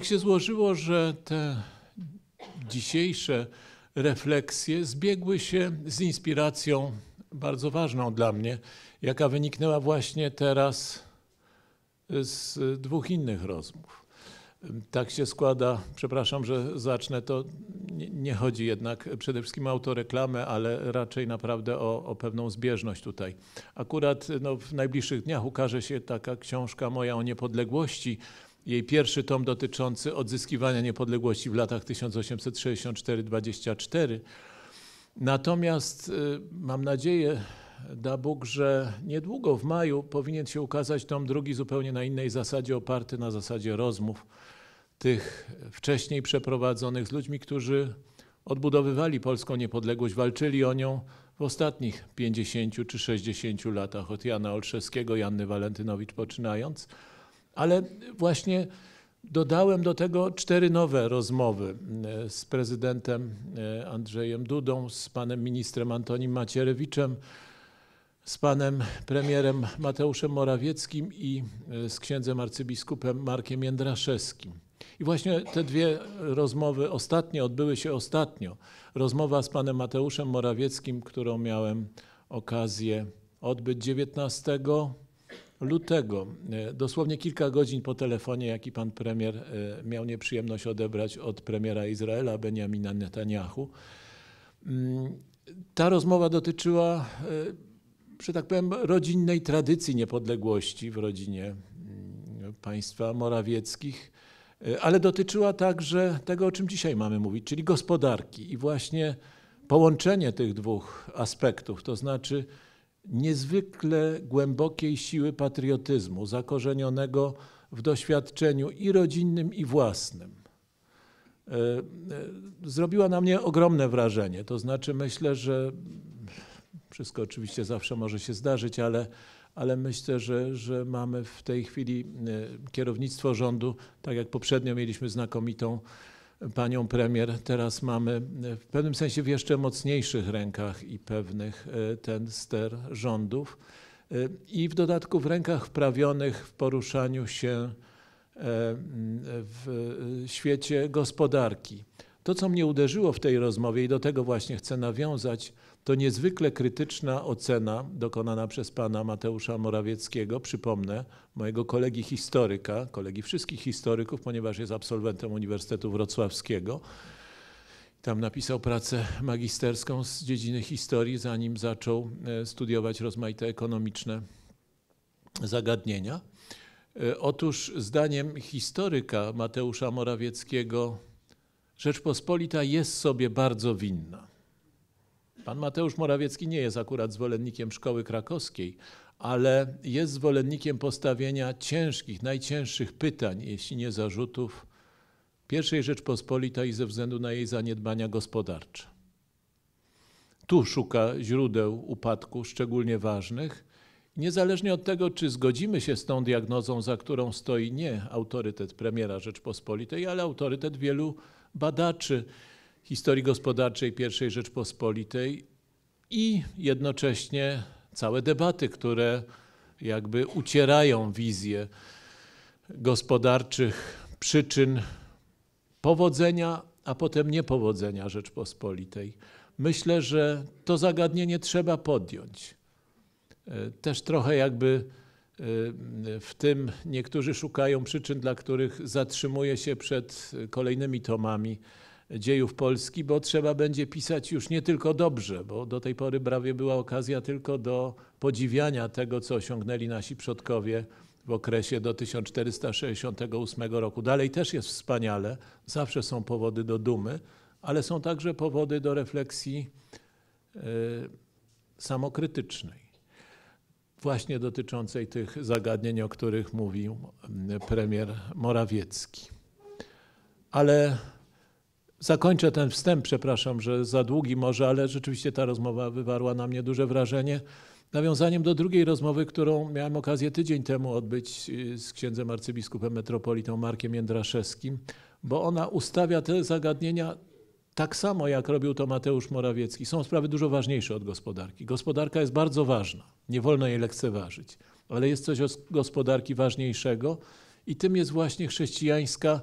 Tak się złożyło, że te dzisiejsze refleksje zbiegły się z inspiracją bardzo ważną dla mnie, jaka wyniknęła właśnie teraz z dwóch innych rozmów. Tak się składa, przepraszam, że zacznę, to nie, chodzi jednak przede wszystkim o autoreklamę, ale raczej naprawdę o, o pewną zbieżność tutaj. Akurat no, w najbliższych dniach ukaże się taka książka moja o niepodległości, jej pierwszy tom dotyczący odzyskiwania niepodległości w latach 1864-24. Natomiast y, mam nadzieję, da Bóg, że niedługo w maju powinien się ukazać tom drugi zupełnie na innej zasadzie, oparty na zasadzie rozmów tych wcześniej przeprowadzonych z ludźmi, którzy odbudowywali polską niepodległość, walczyli o nią w ostatnich 50 czy 60 latach, od Jana Olszewskiego, Janny Walentynowicz poczynając. Ale właśnie dodałem do tego cztery nowe rozmowy e, z prezydentem e, Andrzejem Dudą, z panem ministrem Antonim Macierewiczem, z panem premierem Mateuszem Morawieckim i e, z księdzem arcybiskupem Markiem Jędraszewskim. I właśnie te dwie rozmowy ostatnie odbyły się ostatnio. Rozmowa z panem Mateuszem Morawieckim, którą miałem okazję odbyć 19 lutego, e, dosłownie kilka godzin po telefonie, jaki pan premier e, miał nieprzyjemność odebrać od premiera Izraela Benjamina Netanyahu. Mm, ta rozmowa dotyczyła, e, że tak powiem, rodzinnej tradycji niepodległości w rodzinie mm, państwa Morawieckich, ale dotyczyła także tego, o czym dzisiaj mamy mówić, czyli gospodarki i właśnie połączenie tych dwóch aspektów, to znaczy niezwykle głębokiej siły patriotyzmu, zakorzenionego w doświadczeniu i rodzinnym, i własnym. E, e, zrobiła na mnie ogromne wrażenie. To znaczy, myślę, że wszystko oczywiście zawsze może się zdarzyć, ale, ale myślę, że, że mamy w tej chwili e, kierownictwo rządu, tak jak poprzednio mieliśmy znakomitą panią premier. Teraz mamy w pewnym sensie w jeszcze mocniejszych rękach i pewnych e, ten ster rządów e, i w dodatku w rękach wprawionych w poruszaniu się e, w świecie gospodarki. To, co mnie uderzyło w tej rozmowie i do tego właśnie chcę nawiązać, to niezwykle krytyczna ocena dokonana przez pana Mateusza Morawieckiego, przypomnę, mojego kolegi historyka, kolegi wszystkich historyków, ponieważ jest absolwentem Uniwersytetu Wrocławskiego. Tam napisał pracę magisterską z dziedziny historii, zanim zaczął e, studiować rozmaite ekonomiczne zagadnienia. E, otóż zdaniem historyka Mateusza Morawieckiego Rzeczpospolita jest sobie bardzo winna. Pan Mateusz Morawiecki nie jest akurat zwolennikiem szkoły krakowskiej, ale jest zwolennikiem postawienia ciężkich, najcięższych pytań, jeśli nie zarzutów, pierwszej Rzeczpospolitej ze względu na jej zaniedbania gospodarcze. Tu szuka źródeł upadku szczególnie ważnych. Niezależnie od tego, czy zgodzimy się z tą diagnozą, za którą stoi nie autorytet premiera Rzeczpospolitej, ale autorytet wielu badaczy historii gospodarczej I Rzeczpospolitej i jednocześnie całe debaty, które jakby ucierają wizję gospodarczych przyczyn powodzenia, a potem niepowodzenia Rzeczpospolitej. Myślę, że to zagadnienie trzeba podjąć. E, też trochę jakby e, w tym niektórzy szukają przyczyn, dla których zatrzymuje się przed kolejnymi tomami dziejów Polski, bo trzeba będzie pisać już nie tylko dobrze, bo do tej pory prawie była okazja tylko do podziwiania tego, co osiągnęli nasi przodkowie w okresie do 1468 roku. Dalej też jest wspaniale, zawsze są powody do dumy, ale są także powody do refleksji y, samokrytycznej, właśnie dotyczącej tych zagadnień, o których mówił premier Morawiecki. Ale Zakończę ten wstęp, przepraszam, że za długi może, ale rzeczywiście ta rozmowa wywarła na mnie duże wrażenie. Nawiązaniem do drugiej rozmowy, którą miałem okazję tydzień temu odbyć y, z księdzem arcybiskupem metropolitą Markiem Jędraszewskim, bo ona ustawia te zagadnienia tak samo, jak robił to Mateusz Morawiecki. Są sprawy dużo ważniejsze od gospodarki. Gospodarka jest bardzo ważna, nie wolno jej lekceważyć, ale jest coś od gospodarki ważniejszego i tym jest właśnie chrześcijańska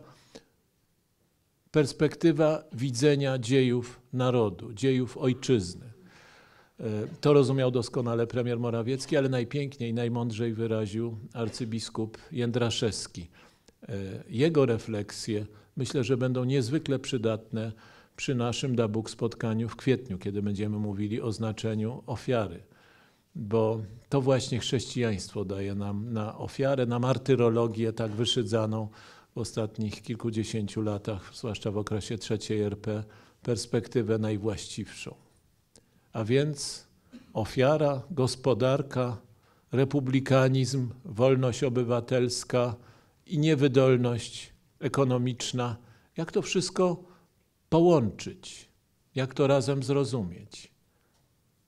perspektywa widzenia dziejów narodu, dziejów ojczyzny. E, to rozumiał doskonale premier Morawiecki, ale najpiękniej, najmądrzej wyraził arcybiskup Jędraszewski. E, jego refleksje myślę, że będą niezwykle przydatne przy naszym Dabuk spotkaniu w kwietniu, kiedy będziemy mówili o znaczeniu ofiary. Bo to właśnie chrześcijaństwo daje nam na ofiarę, na martyrologię tak wyszydzaną ostatnich kilkudziesięciu latach, zwłaszcza w okresie trzeciej RP, perspektywę najwłaściwszą. A więc ofiara, gospodarka, republikanizm, wolność obywatelska i niewydolność ekonomiczna. Jak to wszystko połączyć? Jak to razem zrozumieć?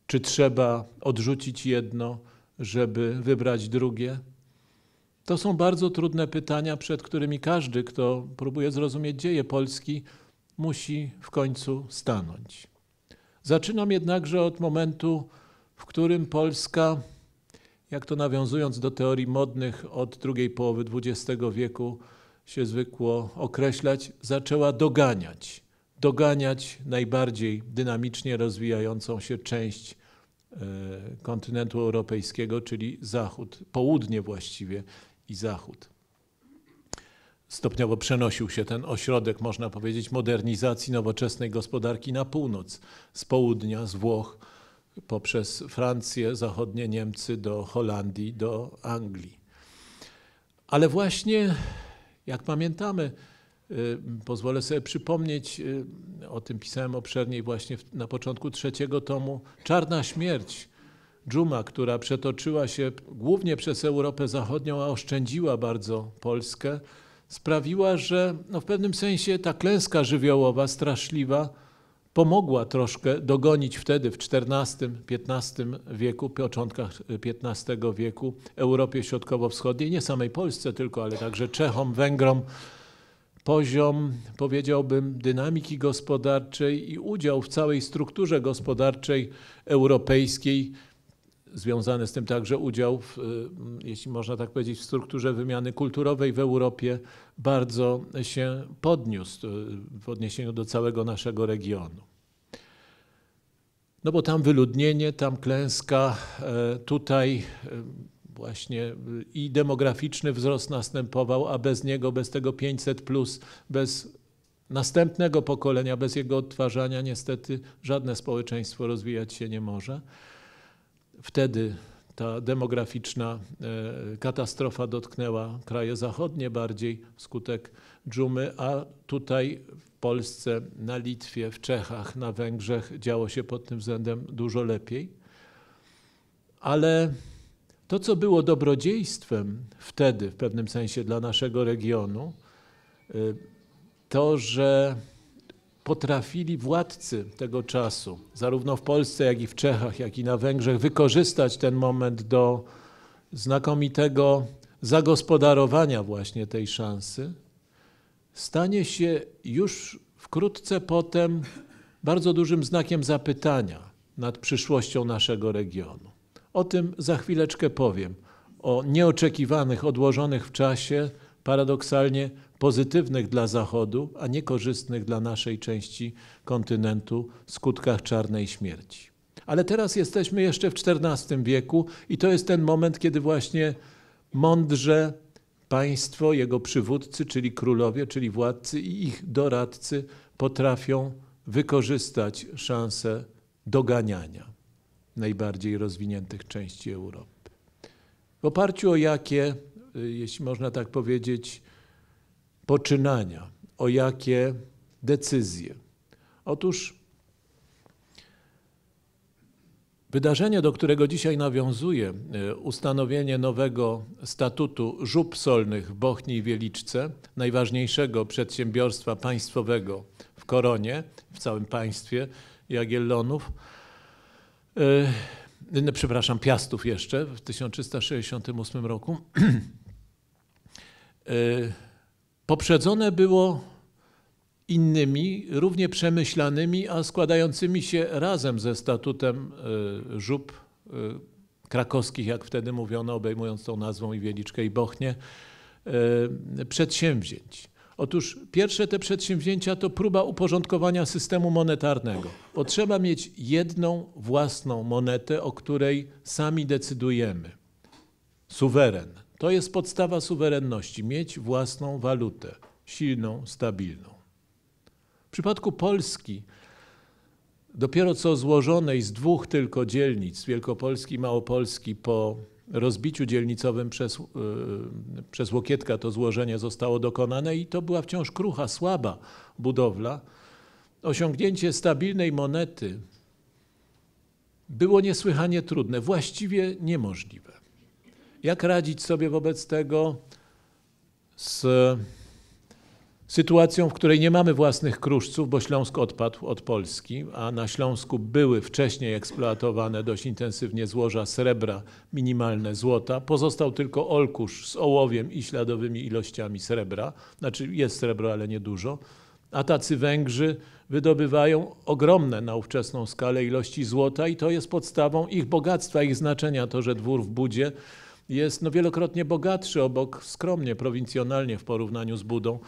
Czy trzeba odrzucić jedno, żeby wybrać drugie? To są bardzo trudne pytania, przed którymi każdy, kto próbuje zrozumieć dzieje Polski, musi w końcu stanąć. Zaczynam jednakże od momentu, w którym Polska, jak to nawiązując do teorii modnych od drugiej połowy XX wieku się zwykło określać, zaczęła doganiać. Doganiać najbardziej dynamicznie rozwijającą się część e, kontynentu europejskiego, czyli Zachód, południe właściwie i Zachód. Stopniowo przenosił się ten ośrodek, można powiedzieć, modernizacji nowoczesnej gospodarki na północ, z południa, z Włoch, poprzez Francję, zachodnie Niemcy do Holandii, do Anglii. Ale właśnie, jak pamiętamy, y, pozwolę sobie przypomnieć, y, o tym pisałem obszerniej właśnie na początku trzeciego tomu, Czarna Śmierć dżuma, która przetoczyła się głównie przez Europę Zachodnią, a oszczędziła bardzo Polskę, sprawiła, że no w pewnym sensie ta klęska żywiołowa, straszliwa, pomogła troszkę dogonić wtedy w XIV-XV wieku, początkach XV wieku Europie Środkowo-Wschodniej, nie samej Polsce tylko, ale także Czechom, Węgrom, poziom, powiedziałbym, dynamiki gospodarczej i udział w całej strukturze gospodarczej europejskiej związany z tym także udział, w, y, jeśli można tak powiedzieć, w strukturze wymiany kulturowej w Europie bardzo się podniósł y, w odniesieniu do całego naszego regionu. No bo tam wyludnienie, tam klęska, e, tutaj e, właśnie i demograficzny wzrost następował, a bez niego, bez tego 500, plus, bez następnego pokolenia, bez jego odtwarzania, niestety żadne społeczeństwo rozwijać się nie może wtedy ta demograficzna e, katastrofa dotknęła kraje zachodnie bardziej wskutek dżumy, a tutaj w Polsce, na Litwie, w Czechach, na Węgrzech działo się pod tym względem dużo lepiej. Ale to, co było dobrodziejstwem wtedy, w pewnym sensie dla naszego regionu, e, to, że potrafili władcy tego czasu, zarówno w Polsce, jak i w Czechach, jak i na Węgrzech, wykorzystać ten moment do znakomitego zagospodarowania właśnie tej szansy, stanie się już wkrótce potem bardzo dużym znakiem zapytania nad przyszłością naszego regionu. O tym za chwileczkę powiem. O nieoczekiwanych, odłożonych w czasie, paradoksalnie pozytywnych dla Zachodu, a niekorzystnych dla naszej części kontynentu skutkach czarnej śmierci. Ale teraz jesteśmy jeszcze w XIV wieku i to jest ten moment, kiedy właśnie mądrze państwo, jego przywódcy, czyli królowie, czyli władcy i ich doradcy potrafią wykorzystać szansę doganiania najbardziej rozwiniętych części Europy. W oparciu o jakie, y, jeśli można tak powiedzieć, poczynania, o jakie decyzje. Otóż wydarzenie, do którego dzisiaj nawiązuje e, ustanowienie nowego statutu żub solnych w Bochni i Wieliczce, najważniejszego przedsiębiorstwa państwowego w Koronie, w całym państwie Jagiellonów, yy, przepraszam, Piastów jeszcze w 1368 roku. yy, poprzedzone było innymi, równie przemyślanymi, a składającymi się razem ze statutem e, żub e, krakowskich, jak wtedy mówiono, obejmując tą nazwą i Wieliczkę i Bochnię, e, przedsięwzięć. Otóż pierwsze te przedsięwzięcia to próba uporządkowania systemu monetarnego. Potrzeba mieć jedną własną monetę, o której sami decydujemy. Suweren. To jest podstawa suwerenności mieć własną walutę, silną, stabilną. W przypadku Polski, dopiero co złożonej z dwóch tylko dzielnic, Wielkopolski i Małopolski, po rozbiciu dzielnicowym przez, yy, przez Łokietka to złożenie zostało dokonane i to była wciąż krucha, słaba budowla. Osiągnięcie stabilnej monety było niesłychanie trudne, właściwie niemożliwe. Jak radzić sobie wobec tego z sytuacją, w której nie mamy własnych kruszców, bo Śląsk odpadł od Polski, a na Śląsku były wcześniej eksploatowane dość intensywnie złoża srebra, minimalne złota. Pozostał tylko olkusz z ołowiem i śladowymi ilościami srebra. Znaczy jest srebro, ale niedużo. A tacy Węgrzy wydobywają ogromne na ówczesną skalę ilości złota i to jest podstawą ich bogactwa, ich znaczenia, to, że dwór w Budzie jest no wielokrotnie bogatszy obok skromnie, prowincjonalnie w porównaniu z Budą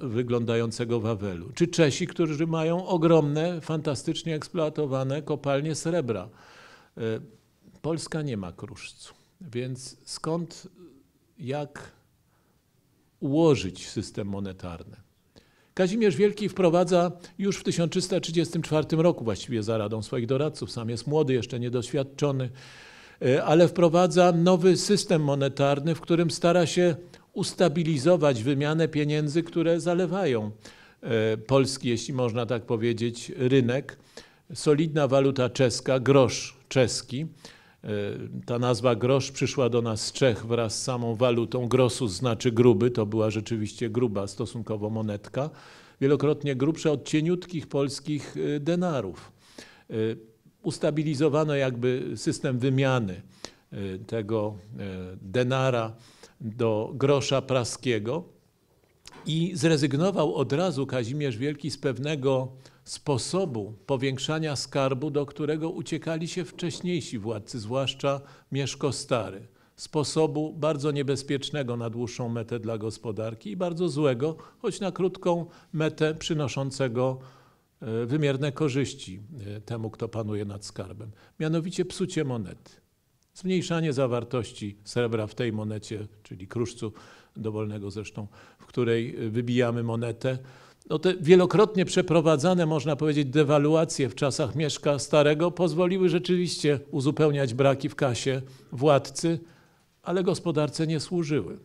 wyglądającego Wawelu. Czy Czesi, którzy mają ogromne, fantastycznie eksploatowane kopalnie srebra. E, Polska nie ma kruszcu, więc skąd, jak ułożyć system monetarny? Kazimierz Wielki wprowadza już w 1334 roku, właściwie za radą swoich doradców, sam jest młody, jeszcze niedoświadczony, ale wprowadza nowy system monetarny, w którym stara się ustabilizować wymianę pieniędzy, które zalewają e, polski, jeśli można tak powiedzieć, rynek. Solidna waluta czeska, grosz czeski. E, ta nazwa grosz przyszła do nas z Czech wraz z samą walutą. Grosus znaczy gruby, to była rzeczywiście gruba stosunkowo monetka. Wielokrotnie grubsza od cieniutkich polskich denarów ustabilizowano jakby system wymiany e, tego e, denara do grosza praskiego i zrezygnował od razu Kazimierz Wielki z pewnego sposobu powiększania skarbu, do którego uciekali się wcześniejsi władcy, zwłaszcza Mieszko Stary. Sposobu bardzo niebezpiecznego na dłuższą metę dla gospodarki i bardzo złego, choć na krótką metę przynoszącego wymierne korzyści e, temu, kto panuje nad skarbem. Mianowicie psucie monety. Zmniejszanie zawartości srebra w tej monecie, czyli kruszcu dowolnego zresztą, w której e, wybijamy monetę. No te wielokrotnie przeprowadzane, można powiedzieć, dewaluacje w czasach Mieszka Starego pozwoliły rzeczywiście uzupełniać braki w kasie władcy, ale gospodarce nie służyły.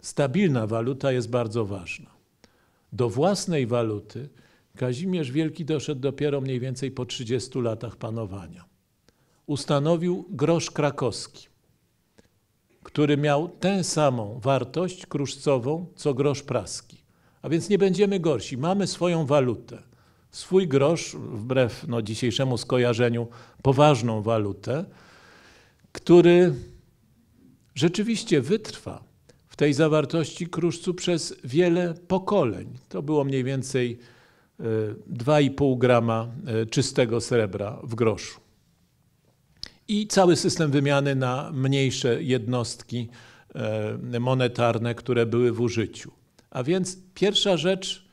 Stabilna waluta jest bardzo ważna. Do własnej waluty Kazimierz Wielki doszedł dopiero mniej więcej po 30 latach panowania. Ustanowił grosz krakowski, który miał tę samą wartość kruszcową, co grosz praski. A więc nie będziemy gorsi. Mamy swoją walutę. Swój grosz, wbrew no, dzisiejszemu skojarzeniu, poważną walutę, który rzeczywiście wytrwa w tej zawartości kruszcu przez wiele pokoleń. To było mniej więcej 2,5 grama e, czystego srebra w groszu. I cały system wymiany na mniejsze jednostki e, monetarne, które były w użyciu. A więc pierwsza rzecz,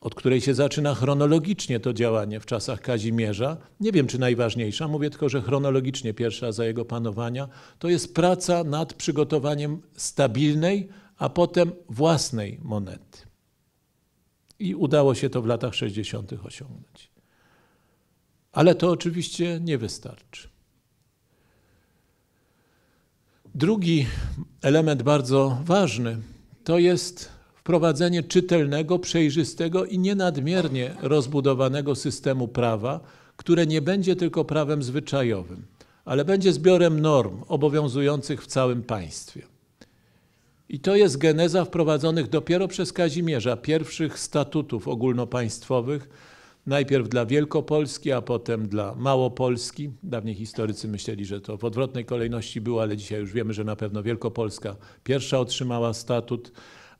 od której się zaczyna chronologicznie to działanie w czasach Kazimierza, nie wiem czy najważniejsza, mówię tylko, że chronologicznie pierwsza za jego panowania, to jest praca nad przygotowaniem stabilnej, a potem własnej monety. I udało się to w latach 60. osiągnąć. Ale to oczywiście nie wystarczy. Drugi element bardzo ważny to jest wprowadzenie czytelnego, przejrzystego i nienadmiernie rozbudowanego systemu prawa, które nie będzie tylko prawem zwyczajowym, ale będzie zbiorem norm obowiązujących w całym państwie. I to jest geneza wprowadzonych dopiero przez Kazimierza pierwszych statutów ogólnopaństwowych, najpierw dla Wielkopolski, a potem dla Małopolski. Dawniej historycy myśleli, że to w odwrotnej kolejności było, ale dzisiaj już wiemy, że na pewno Wielkopolska pierwsza otrzymała statut,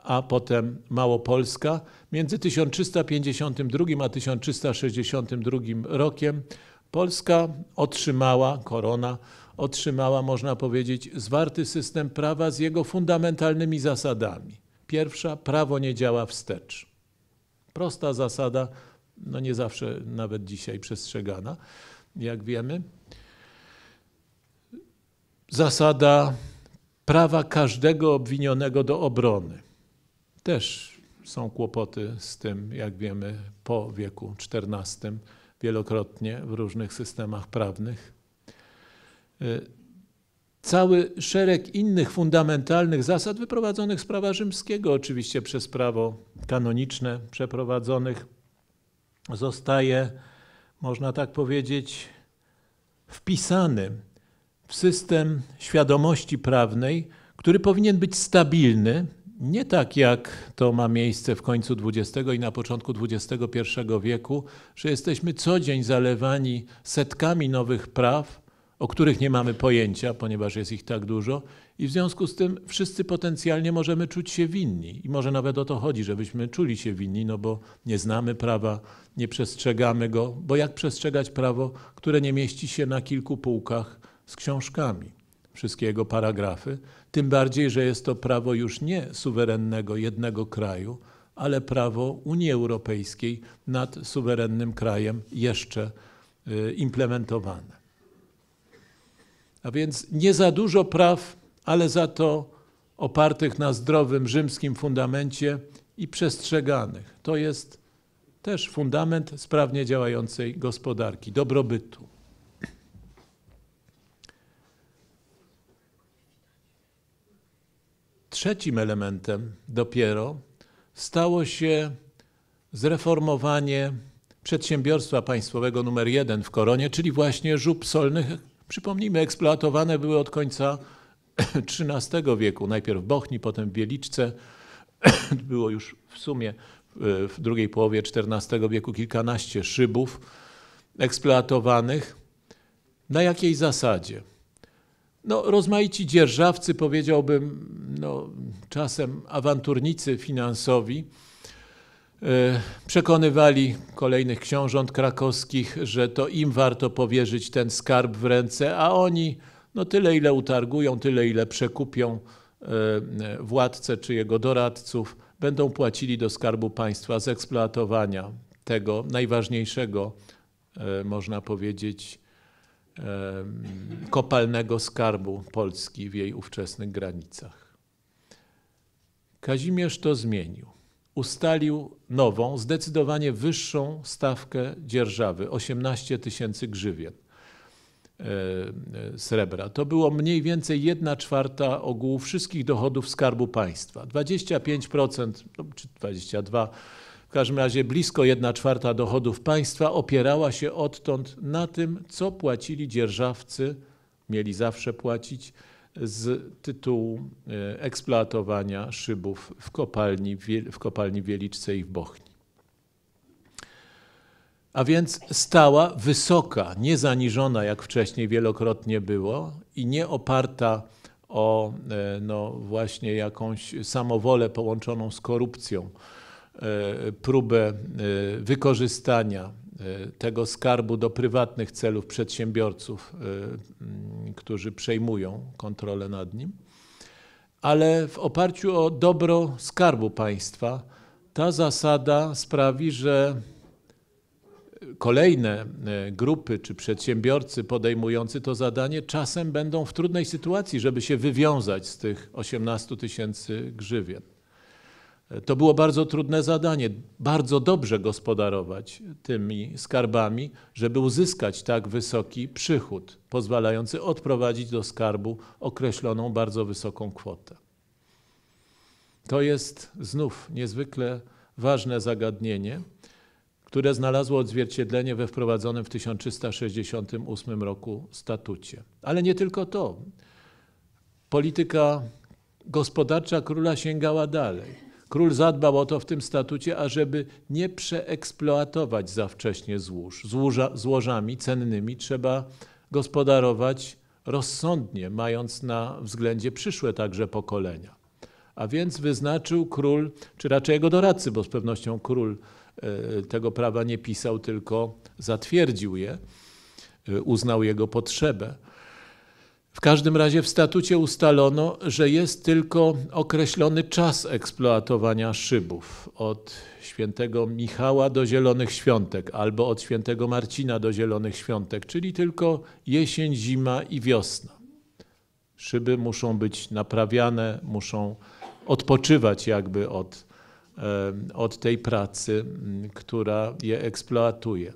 a potem Małopolska. Między 1352 a 1362 rokiem Polska otrzymała, korona, otrzymała, można powiedzieć, zwarty system prawa z jego fundamentalnymi zasadami. Pierwsza, prawo nie działa wstecz. Prosta zasada, no nie zawsze nawet dzisiaj przestrzegana, jak wiemy. Zasada prawa każdego obwinionego do obrony. Też są kłopoty z tym, jak wiemy, po wieku XIV, wielokrotnie w różnych systemach prawnych. Y, cały szereg innych fundamentalnych zasad wyprowadzonych z prawa rzymskiego, oczywiście przez prawo kanoniczne przeprowadzonych, zostaje, można tak powiedzieć, wpisany w system świadomości prawnej, który powinien być stabilny, nie tak jak to ma miejsce w końcu XX i na początku XXI wieku, że jesteśmy co dzień zalewani setkami nowych praw, o których nie mamy pojęcia, ponieważ jest ich tak dużo, i w związku z tym wszyscy potencjalnie możemy czuć się winni. I może nawet o to chodzi, żebyśmy czuli się winni, no bo nie znamy prawa, nie przestrzegamy go, bo jak przestrzegać prawo, które nie mieści się na kilku półkach z książkami, wszystkie jego paragrafy, tym bardziej, że jest to prawo już nie suwerennego jednego kraju, ale prawo Unii Europejskiej nad suwerennym krajem jeszcze y, implementowane. A więc nie za dużo praw, ale za to opartych na zdrowym rzymskim fundamencie i przestrzeganych. To jest też fundament sprawnie działającej gospodarki, dobrobytu. Trzecim elementem dopiero stało się zreformowanie przedsiębiorstwa państwowego numer jeden w Koronie, czyli właśnie żub solnych. Przypomnijmy, eksploatowane były od końca XIII wieku, najpierw w Bochni, potem w Bieliczce. Było już w sumie w drugiej połowie XIV wieku kilkanaście szybów eksploatowanych. Na jakiej zasadzie? No, rozmaici dzierżawcy, powiedziałbym, no, czasem awanturnicy finansowi, e, przekonywali kolejnych książąt krakowskich, że to im warto powierzyć ten skarb w ręce, a oni no, tyle, ile utargują, tyle, ile przekupią e, władcę czy jego doradców, będą płacili do skarbu państwa z eksploatowania tego najważniejszego, e, można powiedzieć, kopalnego skarbu Polski w jej ówczesnych granicach. Kazimierz to zmienił. Ustalił nową, zdecydowanie wyższą stawkę dzierżawy 18 tysięcy grzywien srebra. To było mniej więcej 1 czwarta ogółu wszystkich dochodów Skarbu Państwa. 25% no, czy 22% w każdym razie blisko 1 czwarta dochodów państwa opierała się odtąd na tym, co płacili dzierżawcy, mieli zawsze płacić z tytułu e, eksploatowania szybów w kopalni w kopalni Wieliczce i w Bochni. A więc stała wysoka, nie zaniżona jak wcześniej wielokrotnie było i nie oparta o e, no, właśnie jakąś samowolę połączoną z korupcją, E, próbę wykorzystania tego skarbu do prywatnych celów przedsiębiorców, którzy przejmują kontrolę nad nim, ale w oparciu o dobro skarbu państwa ta zasada sprawi, że kolejne grupy czy przedsiębiorcy podejmujący to zadanie czasem będą w trudnej sytuacji, żeby się wywiązać z tych 18 tysięcy grzywien. To było bardzo trudne zadanie, bardzo dobrze gospodarować tymi skarbami, żeby uzyskać tak wysoki przychód, pozwalający odprowadzić do skarbu określoną bardzo wysoką kwotę. To jest znów niezwykle ważne zagadnienie, które znalazło odzwierciedlenie we wprowadzonym w 1368 roku statucie. Ale nie tylko to. Polityka gospodarcza króla sięgała dalej. Król zadbał o to w tym statucie, ażeby nie przeeksploatować za wcześnie złóż. Złoża, złożami cennymi trzeba gospodarować rozsądnie, mając na względzie przyszłe także pokolenia. A więc wyznaczył król, czy raczej jego doradcy, bo z pewnością król e, tego prawa nie pisał, tylko zatwierdził je, e, uznał jego potrzebę W każdym razie w statucie ustalono, że jest tylko określony czas eksploatowania szybów od świętego Michała do Zielonych Świątek albo od świętego Marcina do Zielonych Świątek, czyli tylko jesień, zima i wiosna. Szyby muszą być naprawiane, muszą odpoczywać jakby od, od tej pracy, która je eksploatuje.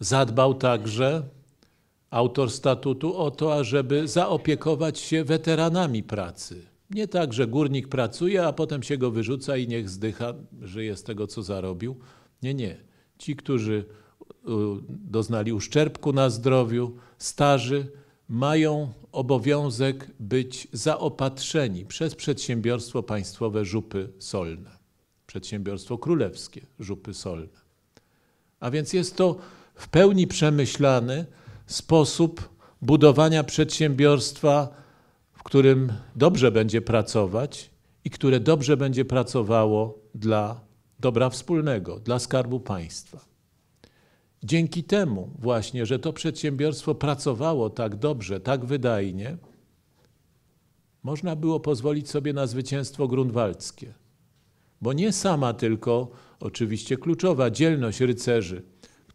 Zadbał także autor statutu o to, ażeby zaopiekować się weteranami pracy. Nie tak, że górnik pracuje, a potem się go wyrzuca i niech zdycha, żyje z tego, co zarobił. Nie, nie. Ci, którzy doznali uszczerbku na zdrowiu, starzy, mają obowiązek być zaopatrzeni przez przedsiębiorstwo państwowe Żupy Solne, przedsiębiorstwo królewskie Żupy Solne. A więc jest to w pełni przemyślany sposób budowania przedsiębiorstwa, w którym dobrze będzie pracować i które dobrze będzie pracowało dla dobra wspólnego, dla skarbu państwa. Dzięki temu właśnie, że to przedsiębiorstwo pracowało tak dobrze, tak wydajnie, można było pozwolić sobie na zwycięstwo grunwaldzkie. Bo nie sama tylko, oczywiście kluczowa, dzielność rycerzy,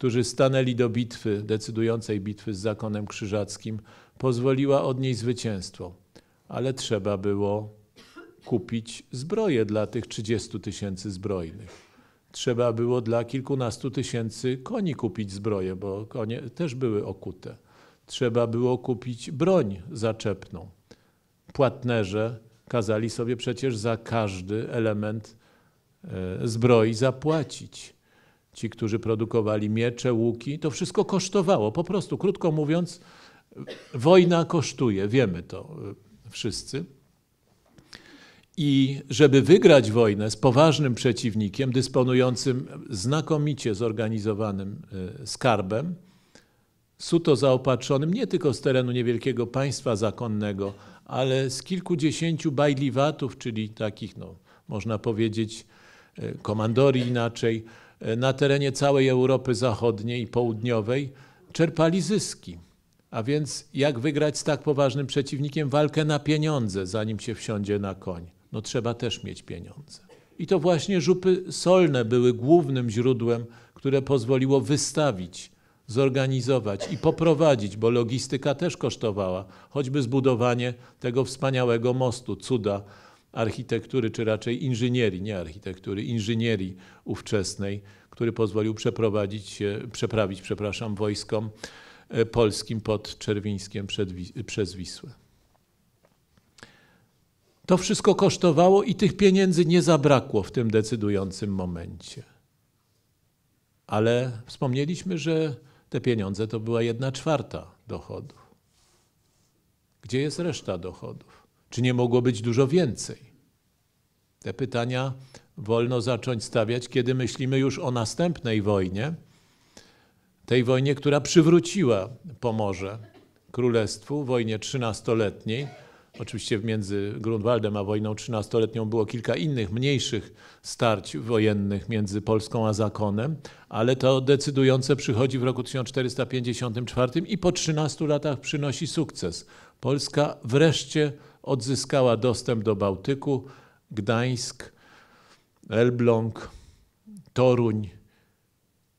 którzy stanęli do bitwy, decydującej bitwy z zakonem krzyżackim, pozwoliła od niej zwycięstwo. Ale trzeba było kupić zbroje dla tych 30 tysięcy zbrojnych trzeba było dla kilkunastu tysięcy koni kupić zbroję, bo konie też były okute. Trzeba było kupić broń zaczepną. Płatnerze kazali sobie przecież za każdy element e, zbroi zapłacić. Ci, którzy produkowali miecze, łuki, to wszystko kosztowało. Po prostu, krótko mówiąc, wojna kosztuje, wiemy to e, wszyscy. I żeby wygrać wojnę z poważnym przeciwnikiem, dysponującym znakomicie zorganizowanym e, skarbem, suto zaopatrzonym nie tylko z terenu niewielkiego państwa zakonnego, ale z kilkudziesięciu bajliwatów, czyli takich, no, można powiedzieć, e, komandorii inaczej, na terenie całej Europy Zachodniej i Południowej, czerpali zyski. A więc jak wygrać z tak poważnym przeciwnikiem walkę na pieniądze, zanim się wsiądzie na koń? no trzeba też mieć pieniądze. I to właśnie żupy solne były głównym źródłem, które pozwoliło wystawić, zorganizować i poprowadzić, bo logistyka też kosztowała, choćby zbudowanie tego wspaniałego mostu, cuda architektury, czy raczej inżynierii, nie architektury, inżynierii ówczesnej, który pozwolił przeprowadzić przeprawić, przepraszam, wojskom e, polskim pod Czerwińskiem przez Wisłę. To wszystko kosztowało i tych pieniędzy nie zabrakło w tym decydującym momencie. Ale wspomnieliśmy, że te pieniądze to była jedna czwarta dochodów. Gdzie jest reszta dochodów? Czy nie mogło być dużo więcej? Te pytania wolno zacząć stawiać, kiedy myślimy już o następnej wojnie, tej wojnie, która przywróciła Pomorze Królestwu, wojnie trzynastoletniej, Oczywiście między Grunwaldem a wojną trzynastoletnią było kilka innych, mniejszych starć wojennych między Polską a zakonem, ale to decydujące przychodzi w roku 1454 i po 13 latach przynosi sukces. Polska wreszcie odzyskała dostęp do Bałtyku, Gdańsk, Elbląg, Toruń,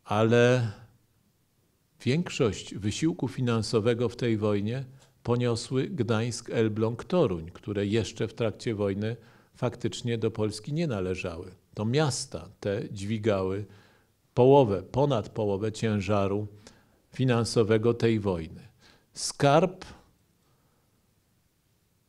ale większość wysiłku finansowego w tej wojnie poniosły Gdańsk, Elbląg, Toruń, które jeszcze w trakcie wojny faktycznie do Polski nie należały. To miasta te dźwigały połowę, ponad połowę ciężaru finansowego tej wojny. Skarb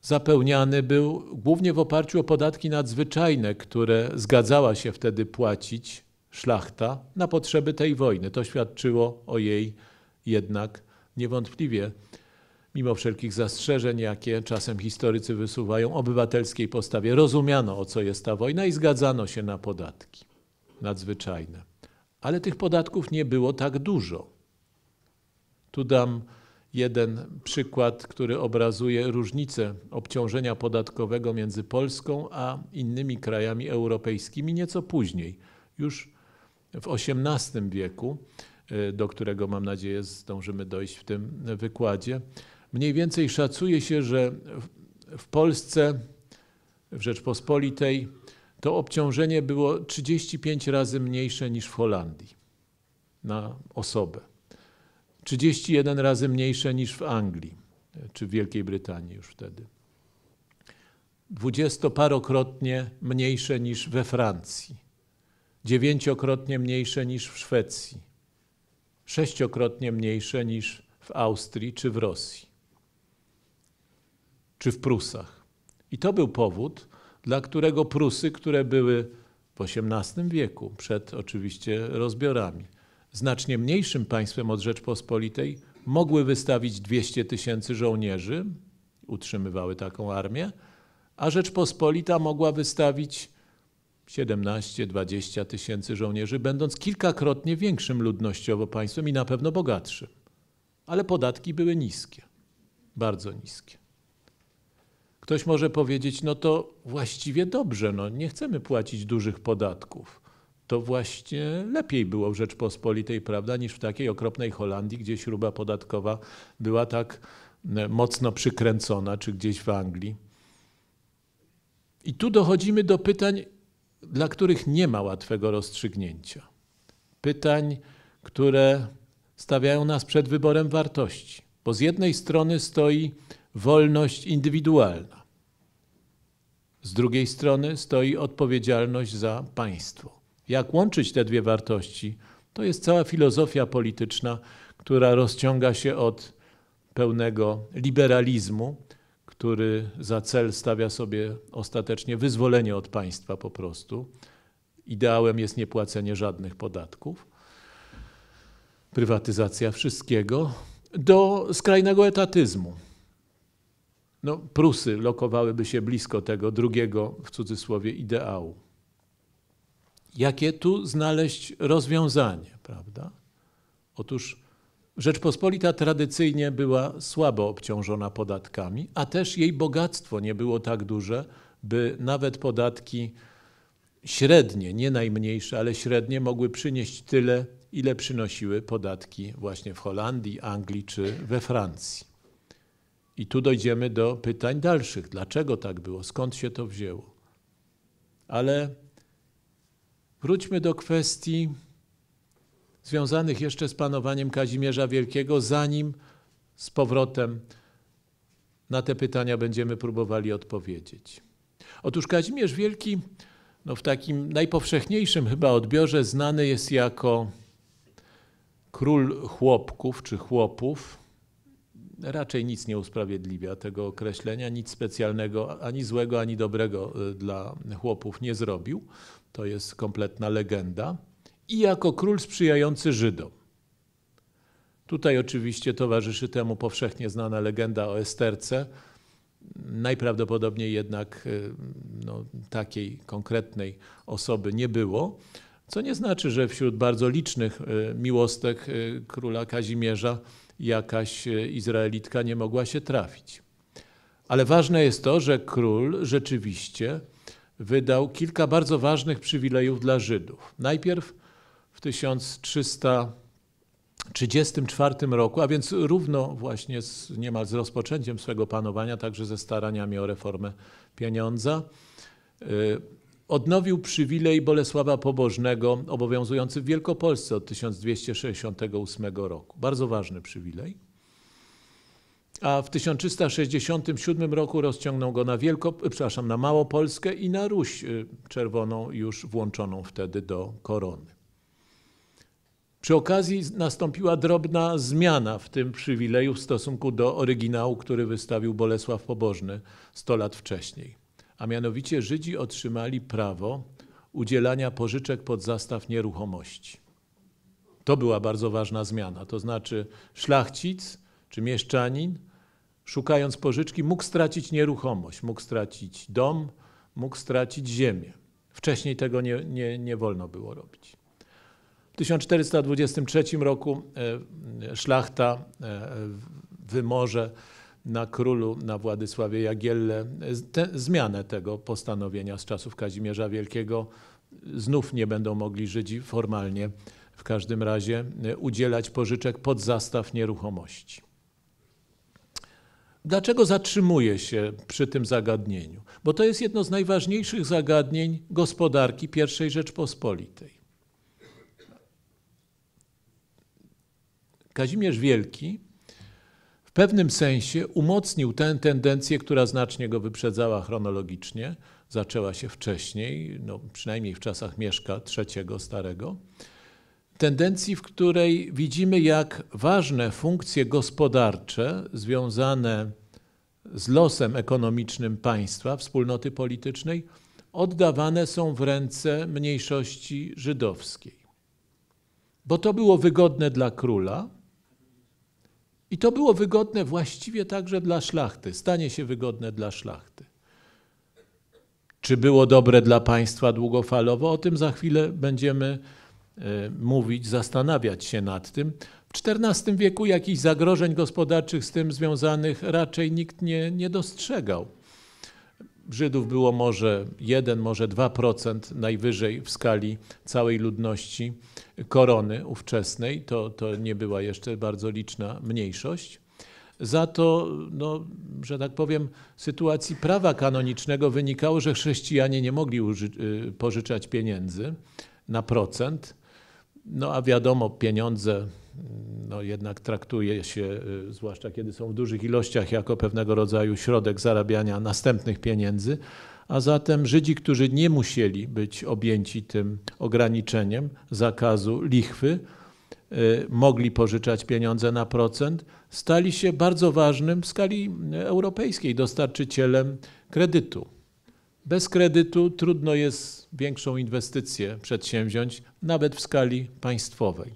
zapełniany był głównie w oparciu o podatki nadzwyczajne, które zgadzała się wtedy płacić szlachta na potrzeby tej wojny. To świadczyło o jej jednak niewątpliwie mimo wszelkich zastrzeżeń, jakie czasem historycy wysuwają, obywatelskiej postawie rozumiano, o co jest ta wojna i zgadzano się na podatki nadzwyczajne. Ale tych podatków nie było tak dużo. Tu dam jeden przykład, który obrazuje różnicę obciążenia podatkowego między Polską a innymi krajami europejskimi nieco później, już w XVIII wieku, do którego mam nadzieję zdążymy dojść w tym wykładzie Mniej więcej szacuje się, że w Polsce, w Rzeczpospolitej, to obciążenie było 35 razy mniejsze niż w Holandii na osobę. 31 razy mniejsze niż w Anglii czy w Wielkiej Brytanii już wtedy. Dwudziestoparokrotnie mniejsze niż we Francji, dziewięciokrotnie mniejsze niż w Szwecji, sześciokrotnie mniejsze niż w Austrii czy w Rosji, czy w Prusach. I to był powód, dla którego Prusy, które były w XVIII wieku, przed oczywiście rozbiorami, znacznie mniejszym państwem od Rzeczpospolitej, mogły wystawić 200 tysięcy żołnierzy, utrzymywały taką armię, a Rzeczpospolita mogła wystawić 17-20 tysięcy żołnierzy, będąc kilkakrotnie większym ludnościowo państwem i na pewno bogatszym. Ale podatki były niskie, bardzo niskie. Ktoś może powiedzieć, no to właściwie dobrze, no nie chcemy płacić dużych podatków. To właśnie lepiej było w Rzeczpospolitej, prawda, niż w takiej okropnej Holandii, gdzie śruba podatkowa była tak e, mocno przykręcona, czy gdzieś w Anglii. I tu dochodzimy do pytań, dla których nie ma łatwego rozstrzygnięcia. Pytań, które stawiają nas przed wyborem wartości. Bo z jednej strony stoi wolność indywidualna, z drugiej strony stoi odpowiedzialność za państwo. Jak łączyć te dwie wartości? To jest cała filozofia polityczna, która rozciąga się od pełnego liberalizmu, który za cel stawia sobie ostatecznie wyzwolenie od państwa po prostu. Ideałem jest niepłacenie żadnych podatków, prywatyzacja wszystkiego, do skrajnego etatyzmu. No, Prusy lokowałyby się blisko tego drugiego, w cudzysłowie, ideału. Jakie tu znaleźć rozwiązanie, prawda? Otóż Rzeczpospolita tradycyjnie była słabo obciążona podatkami, a też jej bogactwo nie było tak duże, by nawet podatki średnie, nie najmniejsze, ale średnie mogły przynieść tyle, ile przynosiły podatki właśnie w Holandii, Anglii czy we Francji. I tu dojdziemy do pytań dalszych. Dlaczego tak było? Skąd się to wzięło? Ale wróćmy do kwestii związanych jeszcze z panowaniem Kazimierza Wielkiego, zanim z powrotem na te pytania będziemy próbowali odpowiedzieć. Otóż Kazimierz Wielki no w takim najpowszechniejszym chyba odbiorze znany jest jako król chłopków czy chłopów. Raczej nic nie usprawiedliwia tego określenia, nic specjalnego, ani złego, ani dobrego y, dla chłopów nie zrobił. To jest kompletna legenda i jako król sprzyjający Żydom. Tutaj oczywiście towarzyszy temu powszechnie znana legenda o Esterce. Najprawdopodobniej jednak y, no, takiej konkretnej osoby nie było, co nie znaczy, że wśród bardzo licznych y, miłostek y, króla Kazimierza jakaś Izraelitka nie mogła się trafić. Ale ważne jest to, że król rzeczywiście wydał kilka bardzo ważnych przywilejów dla Żydów. Najpierw w 1334 roku, a więc równo właśnie z, niemal z rozpoczęciem swego panowania, także ze staraniami o reformę pieniądza, y, odnowił przywilej Bolesława Pobożnego obowiązujący w Wielkopolsce od 1268 roku. Bardzo ważny przywilej. A w 1367 roku rozciągnął go na, Wielko, przepraszam, na Małopolskę i na Ruś y, Czerwoną, już włączoną wtedy do korony. Przy okazji nastąpiła drobna zmiana w tym przywileju w stosunku do oryginału, który wystawił Bolesław Pobożny 100 lat wcześniej. A mianowicie Żydzi otrzymali prawo udzielania pożyczek pod zastaw nieruchomości. To była bardzo ważna zmiana. To znaczy szlachcic czy mieszczanin, szukając pożyczki, mógł stracić nieruchomość, mógł stracić dom, mógł stracić ziemię. Wcześniej tego nie, nie, nie wolno było robić. W 1423 roku e, szlachta e, wymorze na królu, na Władysławie Jagielle te, zmianę tego postanowienia z czasów Kazimierza Wielkiego. Znów nie będą mogli Żydzi formalnie w każdym razie e, udzielać pożyczek pod zastaw nieruchomości. Dlaczego zatrzymuję się przy tym zagadnieniu? Bo to jest jedno z najważniejszych zagadnień gospodarki I Rzeczpospolitej. Kazimierz Wielki w pewnym sensie umocnił tę tendencję, która znacznie go wyprzedzała chronologicznie, zaczęła się wcześniej, no przynajmniej w czasach Mieszka III Starego, tendencji, w której widzimy, jak ważne funkcje gospodarcze związane z losem ekonomicznym państwa, wspólnoty politycznej, oddawane są w ręce mniejszości żydowskiej. Bo to było wygodne dla króla i to było wygodne właściwie także dla szlachty, stanie się wygodne dla szlachty. Czy było dobre dla państwa długofalowo? O tym za chwilę będziemy mówić, zastanawiać się nad tym. W XIV wieku jakichś zagrożeń gospodarczych z tym związanych raczej nikt nie, nie dostrzegał. Żydów było może 1, może 2% najwyżej w skali całej ludności korony ówczesnej. To, to nie była jeszcze bardzo liczna mniejszość. Za to, no, że tak powiem, sytuacji prawa kanonicznego wynikało, że chrześcijanie nie mogli y, pożyczać pieniędzy na procent. No a wiadomo, pieniądze no, jednak traktuje się, y, zwłaszcza kiedy są w dużych ilościach, jako pewnego rodzaju środek zarabiania następnych pieniędzy. A zatem Żydzi, którzy nie musieli być objęci tym ograniczeniem zakazu lichwy, y, mogli pożyczać pieniądze na procent, stali się bardzo ważnym w skali europejskiej dostarczycielem kredytu. Bez kredytu trudno jest większą inwestycję przedsięwziąć, nawet w skali państwowej.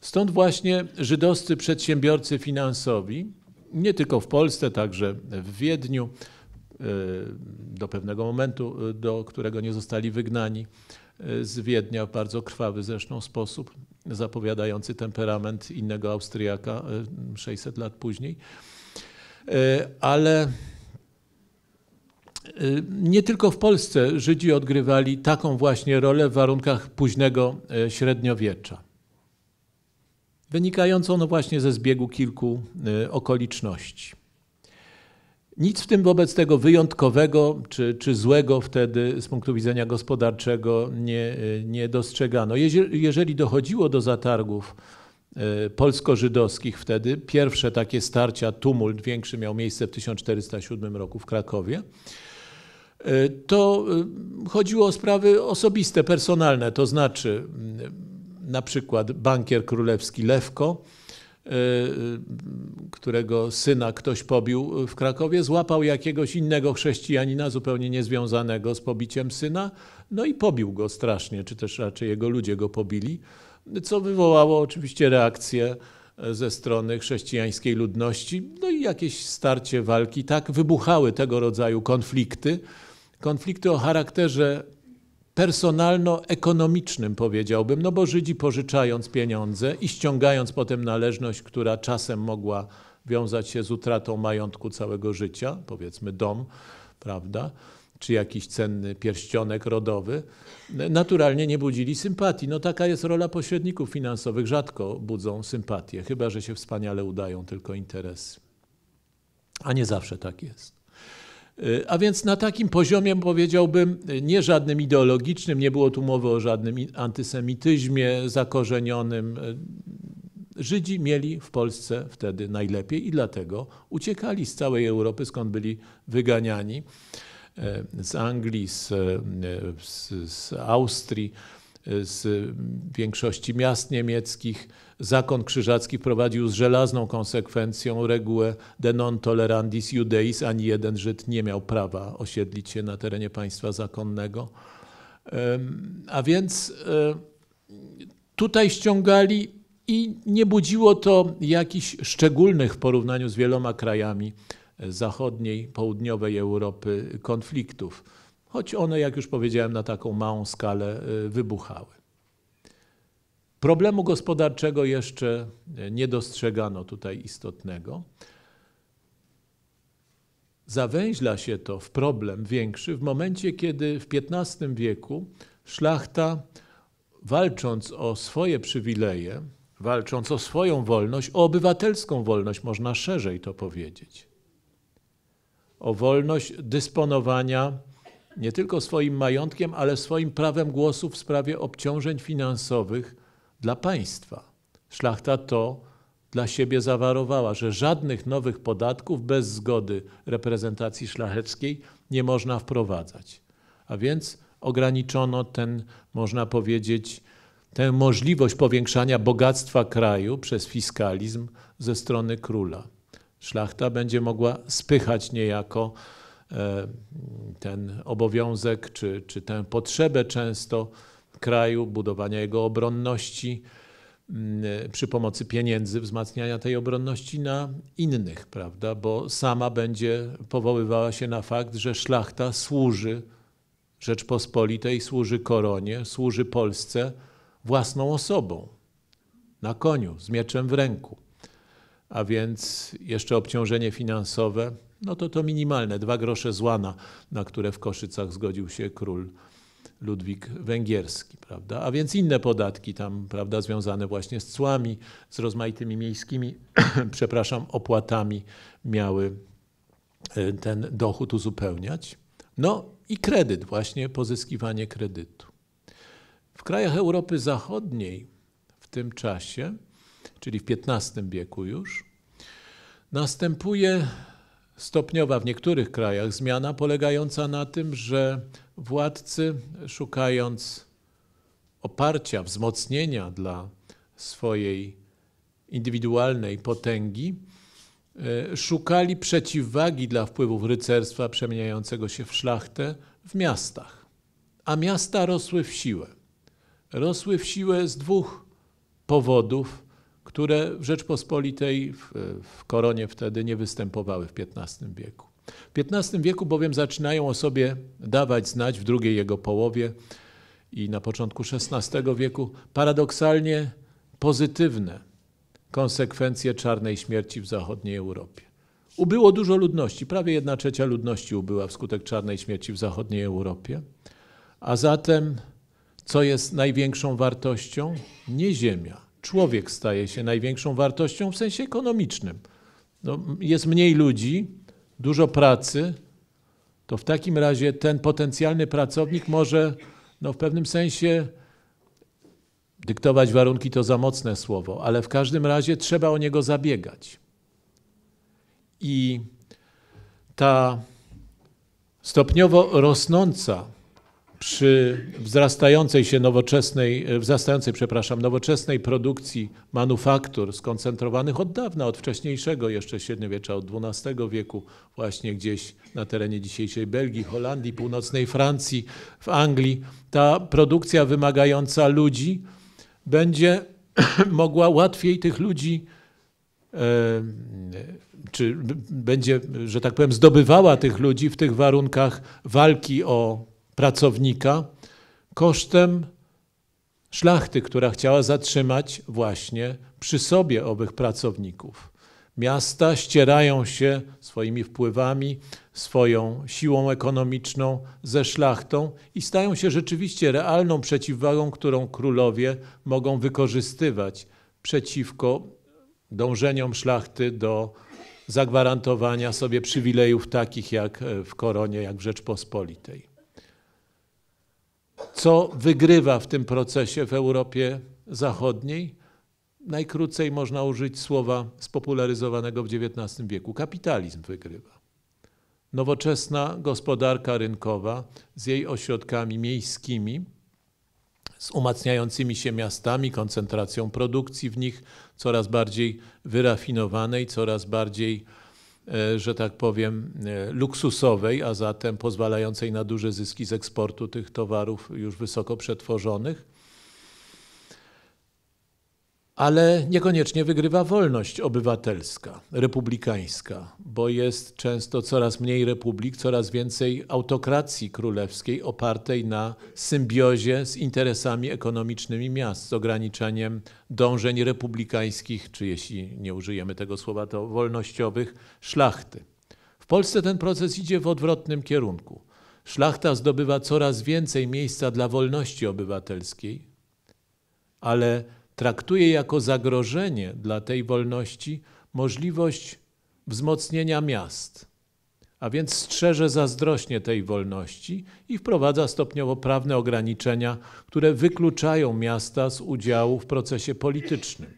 Stąd właśnie żydowscy przedsiębiorcy finansowi, nie tylko w Polsce, także w Wiedniu, e, do pewnego momentu, do którego nie zostali wygnani e, z Wiednia w bardzo krwawy zresztą sposób, zapowiadający temperament innego Austriaka 600 e, lat później. Ale nie tylko w Polsce Żydzi odgrywali taką właśnie rolę w warunkach późnego średniowiecza wynikającą no właśnie ze zbiegu kilku y, okoliczności. Nic w tym wobec tego wyjątkowego czy, czy złego wtedy z punktu widzenia gospodarczego nie, y, nie dostrzegano. Jeżeli dochodziło do zatargów y, polsko-żydowskich wtedy, pierwsze takie starcia, tumult większy miał miejsce w 1407 roku w Krakowie, to chodziło o sprawy osobiste, personalne, to znaczy na przykład bankier królewski Lewko, e, którego syna ktoś pobił w Krakowie, złapał jakiegoś innego chrześcijanina, zupełnie niezwiązanego z pobiciem syna, no i pobił go strasznie, czy też raczej jego ludzie go pobili, co wywołało oczywiście reakcję ze strony chrześcijańskiej ludności, no i jakieś starcie walki. Tak wybuchały tego rodzaju konflikty, konflikty o charakterze personalno-ekonomicznym, powiedziałbym, no bo Żydzi pożyczając pieniądze i ściągając potem należność, która czasem mogła wiązać się z utratą majątku całego życia, powiedzmy dom, prawda, czy jakiś cenny pierścionek rodowy, naturalnie nie budzili sympatii. No taka jest rola pośredników finansowych, rzadko budzą sympatię, chyba że się wspaniale udają tylko interesy. A nie zawsze tak jest. Y, a więc na takim poziomie powiedziałbym, y, nie żadnym ideologicznym, nie było tu mowy o żadnym antysemityzmie zakorzenionym. Y, Żydzi mieli w Polsce wtedy najlepiej i dlatego uciekali z całej Europy, skąd byli wyganiani z Anglii, z, z, z Austrii, z większości miast niemieckich. Zakon krzyżacki wprowadził z żelazną konsekwencją regułę de non tolerandis judeis. Ani jeden Żyd nie miał prawa osiedlić się na terenie państwa zakonnego. A więc tutaj ściągali i nie budziło to jakichś szczególnych w porównaniu z wieloma krajami zachodniej, południowej Europy konfliktów, choć one, jak już powiedziałem, na taką małą skalę wybuchały. Problemu gospodarczego jeszcze nie dostrzegano tutaj istotnego. Zawęźla się to w problem większy w momencie, kiedy w XV wieku szlachta, walcząc o swoje przywileje walcząc o swoją wolność, o obywatelską wolność, można szerzej to powiedzieć. O wolność dysponowania nie tylko swoim majątkiem, ale swoim prawem głosu w sprawie obciążeń finansowych dla państwa. Szlachta to dla siebie zawarowała, że żadnych nowych podatków bez zgody reprezentacji szlacheckiej nie można wprowadzać. A więc ograniczono ten, można powiedzieć, tę możliwość powiększania bogactwa kraju przez fiskalizm ze strony króla. Szlachta będzie mogła spychać niejako ten obowiązek, czy, czy tę potrzebę często kraju, budowania jego obronności mm, przy pomocy pieniędzy, wzmacniania tej obronności na innych, prawda? Bo sama będzie powoływała się na fakt, że szlachta służy Rzeczpospolitej, służy koronie, służy Polsce własną osobą, na koniu, z mieczem w ręku. A więc jeszcze obciążenie finansowe, no to to minimalne, dwa grosze złana, na które w Koszycach zgodził się król Ludwik Węgierski, prawda? A więc inne podatki tam, prawda, związane właśnie z cłami, z rozmaitymi miejskimi, przepraszam, opłatami miały e, ten dochód uzupełniać. No i kredyt, właśnie pozyskiwanie kredytu. W krajach Europy Zachodniej w tym czasie, czyli w XV wieku już, następuje stopniowa w niektórych krajach zmiana polegająca na tym, że władcy szukając oparcia, wzmocnienia dla swojej indywidualnej potęgi, e, szukali przeciwwagi dla wpływów rycerstwa przemieniającego się w szlachtę w miastach. A miasta rosły w siłę rosły w siłę z dwóch powodów, które w Rzeczpospolitej, w, w koronie wtedy nie występowały w XV wieku. W XV wieku bowiem zaczynają o sobie dawać znać w drugiej jego połowie i na początku XVI wieku paradoksalnie pozytywne konsekwencje czarnej śmierci w zachodniej Europie. Ubyło dużo ludności, prawie jedna trzecia ludności ubyła wskutek czarnej śmierci w zachodniej Europie, a zatem co jest największą wartością? Nie ziemia. Człowiek staje się największą wartością w sensie ekonomicznym. No, jest mniej ludzi, dużo pracy, to w takim razie ten potencjalny pracownik może no, w pewnym sensie dyktować warunki to za mocne słowo, ale w każdym razie trzeba o niego zabiegać. I ta stopniowo rosnąca przy wzrastającej się nowoczesnej, e, wzrastającej, przepraszam, nowoczesnej produkcji manufaktur skoncentrowanych od dawna, od wcześniejszego jeszcze średniowiecza, od XII wieku, właśnie gdzieś na terenie dzisiejszej Belgii, Holandii, północnej Francji, w Anglii, ta produkcja wymagająca ludzi będzie mogła łatwiej tych ludzi e, czy będzie, że tak powiem, zdobywała tych ludzi w tych warunkach walki o pracownika kosztem szlachty, która chciała zatrzymać właśnie przy sobie owych pracowników. Miasta ścierają się swoimi wpływami, swoją siłą ekonomiczną ze szlachtą i stają się rzeczywiście realną przeciwwagą, którą królowie mogą wykorzystywać przeciwko dążeniom szlachty do zagwarantowania sobie przywilejów takich jak w koronie, jak w Rzeczpospolitej co wygrywa w tym procesie w Europie Zachodniej? Najkrócej można użyć słowa spopularyzowanego w XIX wieku. Kapitalizm wygrywa. Nowoczesna gospodarka rynkowa z jej ośrodkami miejskimi, z umacniającymi się miastami, koncentracją produkcji w nich coraz bardziej wyrafinowanej, coraz bardziej że tak powiem, e, luksusowej, a zatem pozwalającej na duże zyski z eksportu tych towarów już wysoko przetworzonych ale niekoniecznie wygrywa wolność obywatelska, republikańska, bo jest często coraz mniej republik, coraz więcej autokracji królewskiej opartej na symbiozie z interesami ekonomicznymi miast, z ograniczeniem dążeń republikańskich, czy jeśli nie użyjemy tego słowa, to wolnościowych, szlachty. W Polsce ten proces idzie w odwrotnym kierunku. Szlachta zdobywa coraz więcej miejsca dla wolności obywatelskiej, ale traktuje jako zagrożenie dla tej wolności możliwość wzmocnienia miast, a więc strzeże zazdrośnie tej wolności i wprowadza stopniowo prawne ograniczenia, które wykluczają miasta z udziału w procesie politycznym.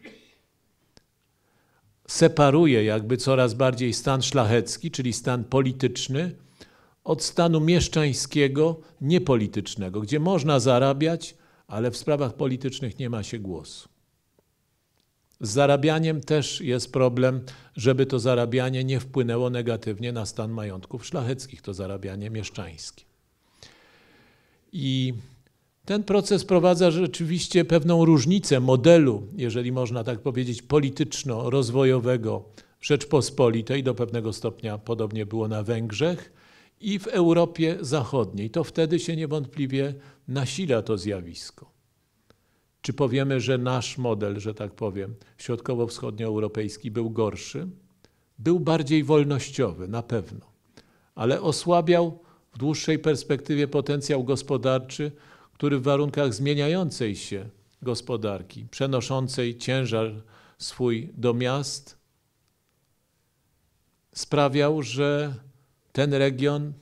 Separuje jakby coraz bardziej stan szlachecki, czyli stan polityczny, od stanu mieszczańskiego, niepolitycznego, gdzie można zarabiać, ale w sprawach politycznych nie ma się głosu. Z zarabianiem też jest problem, żeby to zarabianie nie wpłynęło negatywnie na stan majątków szlacheckich, to zarabianie mieszczańskie. I ten proces wprowadza rzeczywiście pewną różnicę modelu, jeżeli można tak powiedzieć, polityczno-rozwojowego Rzeczpospolitej, do pewnego stopnia podobnie było na Węgrzech, i w Europie Zachodniej. To wtedy się niewątpliwie nasila to zjawisko. Czy powiemy, że nasz model, że tak powiem, środkowo-wschodnioeuropejski był gorszy? Był bardziej wolnościowy, na pewno, ale osłabiał w dłuższej perspektywie potencjał gospodarczy, który w warunkach zmieniającej się gospodarki, przenoszącej ciężar swój do miast, sprawiał, że ten region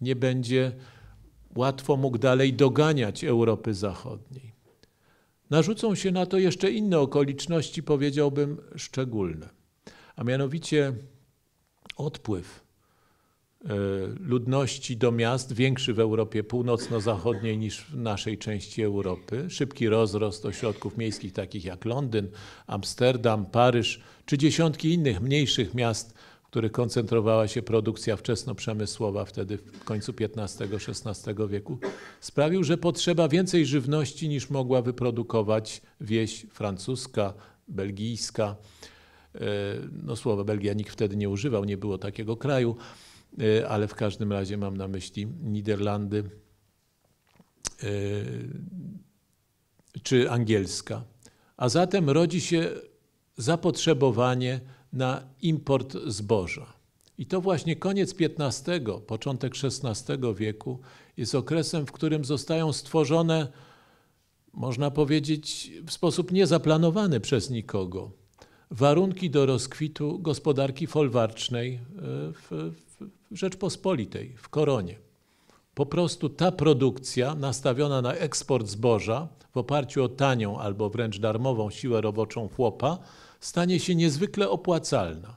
nie będzie łatwo mógł dalej doganiać Europy Zachodniej. Narzucą się na to jeszcze inne okoliczności, powiedziałbym, szczególne, a mianowicie odpływ e, ludności do miast, większy w Europie północno-zachodniej niż w naszej części Europy, szybki rozrost ośrodków miejskich takich jak Londyn, Amsterdam, Paryż czy dziesiątki innych mniejszych miast których koncentrowała się produkcja wczesnoprzemysłowa wtedy w końcu XV-XVI wieku, sprawił, że potrzeba więcej żywności niż mogła wyprodukować wieś francuska, belgijska. E, no słowa Belgia nikt wtedy nie używał, nie było takiego kraju, e, ale w każdym razie mam na myśli Niderlandy e, czy angielska. A zatem rodzi się zapotrzebowanie na import zboża. I to właśnie koniec XV, początek XVI wieku jest okresem, w którym zostają stworzone, można powiedzieć, w sposób niezaplanowany przez nikogo, warunki do rozkwitu gospodarki folwarcznej e, w, w Rzeczpospolitej, w Koronie. Po prostu ta produkcja nastawiona na eksport zboża w oparciu o tanią albo wręcz darmową siłę roboczą chłopa stanie się niezwykle opłacalna.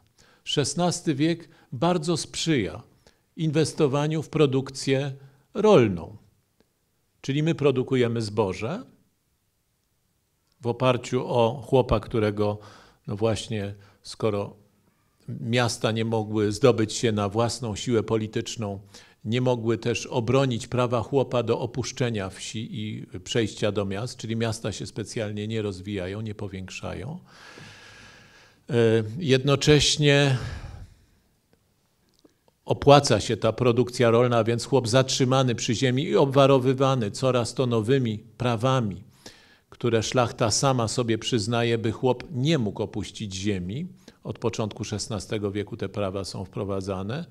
XVI wiek bardzo sprzyja inwestowaniu w produkcję rolną. Czyli my produkujemy zboże w oparciu o chłopa, którego, no właśnie, skoro miasta nie mogły zdobyć się na własną siłę polityczną, nie mogły też obronić prawa chłopa do opuszczenia wsi i przejścia do miast, czyli miasta się specjalnie nie rozwijają, nie powiększają. E, jednocześnie opłaca się ta produkcja rolna, więc chłop zatrzymany przy ziemi i obwarowywany coraz to nowymi prawami, które szlachta sama sobie przyznaje, by chłop nie mógł opuścić ziemi. Od początku XVI wieku te prawa są wprowadzane.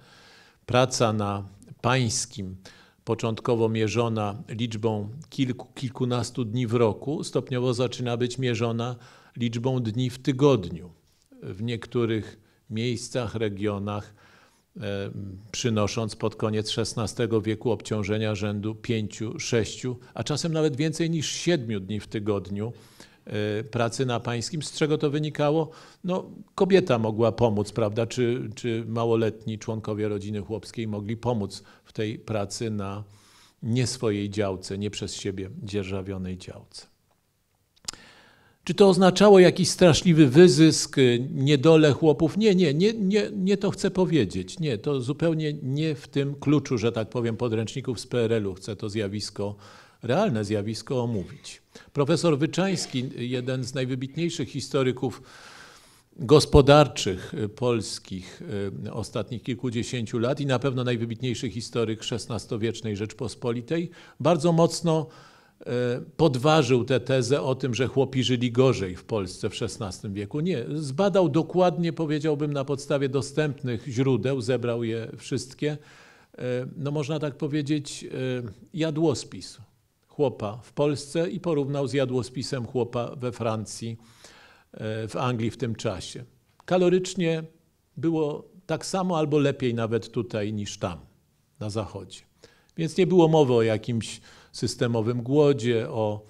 Praca na pańskim, początkowo mierzona liczbą kilku, kilkunastu dni w roku, stopniowo zaczyna być mierzona liczbą dni w tygodniu w niektórych miejscach, regionach, e, przynosząc pod koniec XVI wieku obciążenia rzędu 5, 6, a czasem nawet więcej niż 7 dni w tygodniu e, pracy na pańskim. Z czego to wynikało? No, kobieta mogła pomóc, prawda? Czy, czy małoletni członkowie rodziny chłopskiej mogli pomóc w tej pracy na nie swojej działce, nie przez siebie dzierżawionej działce. Czy to oznaczało jakiś straszliwy wyzysk, niedolę chłopów? Nie, nie, nie, nie, nie to chcę powiedzieć. Nie, to zupełnie nie w tym kluczu, że tak powiem, podręczników z PRL-u chcę to zjawisko, realne zjawisko omówić. Profesor Wyczański, jeden z najwybitniejszych historyków gospodarczych polskich e, ostatnich kilkudziesięciu lat i na pewno najwybitniejszy historyk XVI-wiecznej Rzeczpospolitej, bardzo mocno podważył tę tezę o tym, że chłopi żyli gorzej w Polsce w XVI wieku. Nie, zbadał dokładnie, powiedziałbym, na podstawie dostępnych źródeł, zebrał je wszystkie, e, no można tak powiedzieć, e, jadłospis chłopa w Polsce i porównał z jadłospisem chłopa we Francji, w Anglii w tym czasie. Kalorycznie było tak samo albo lepiej nawet tutaj niż tam, na zachodzie. Więc nie było mowy o jakimś systemowym głodzie, o,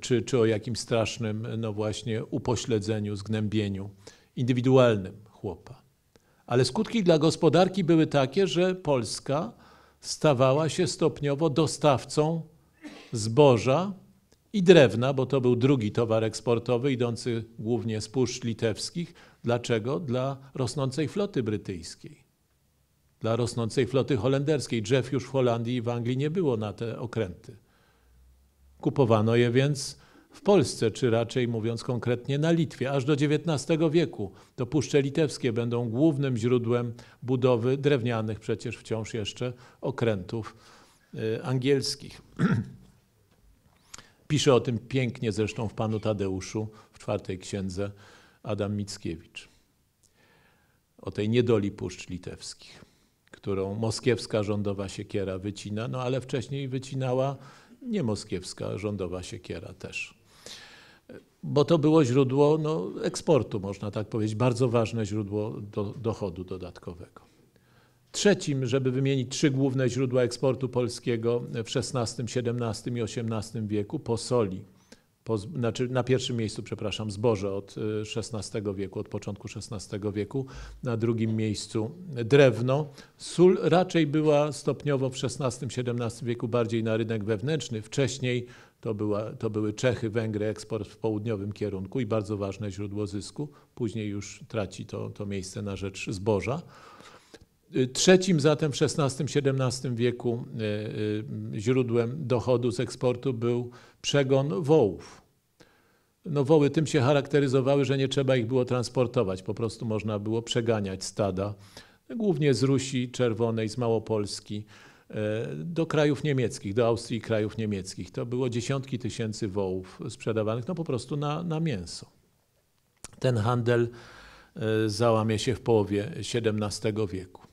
czy, czy o jakimś strasznym, no właśnie, upośledzeniu, zgnębieniu indywidualnym chłopa. Ale skutki dla gospodarki były takie, że Polska stawała się stopniowo dostawcą zboża i drewna, bo to był drugi towar eksportowy idący głównie z puszcz litewskich. Dlaczego? Dla rosnącej floty brytyjskiej, dla rosnącej floty holenderskiej. Drzew już w Holandii i w Anglii nie było na te okręty. Kupowano je więc w Polsce, czy raczej mówiąc konkretnie na Litwie, aż do XIX wieku. To puszcze litewskie będą głównym źródłem budowy drewnianych przecież wciąż jeszcze okrętów y, angielskich. Pisze o tym pięknie zresztą w Panu Tadeuszu w czwartej księdze Adam Mickiewicz. O tej niedoli puszcz litewskich, którą moskiewska rządowa siekiera wycina, no ale wcześniej wycinała nie moskiewska rządowa siekiera też. Bo to było źródło no, eksportu, można tak powiedzieć, bardzo ważne źródło do, dochodu dodatkowego. Trzecim, żeby wymienić trzy główne źródła eksportu polskiego w XVI, XVII i XVIII wieku, po soli, po, znaczy na pierwszym miejscu, przepraszam, zboże od XVI y, wieku, od początku XVI wieku, na drugim miejscu drewno. Sól raczej była stopniowo w XVI-XVII wieku bardziej na rynek wewnętrzny. Wcześniej to, była, to były Czechy, Węgry, eksport w południowym kierunku i bardzo ważne źródło zysku. Później już traci to, to miejsce na rzecz zboża. Trzecim zatem w XVI-XVII wieku e, e, źródłem dochodu z eksportu był przegon wołów. No, woły tym się charakteryzowały, że nie trzeba ich było transportować, po prostu można było przeganiać stada, głównie z Rusi Czerwonej, z Małopolski, e, do krajów niemieckich, do Austrii i krajów niemieckich. To było dziesiątki tysięcy wołów sprzedawanych no, po prostu na, na mięso. Ten handel załamie się w połowie XVII wieku.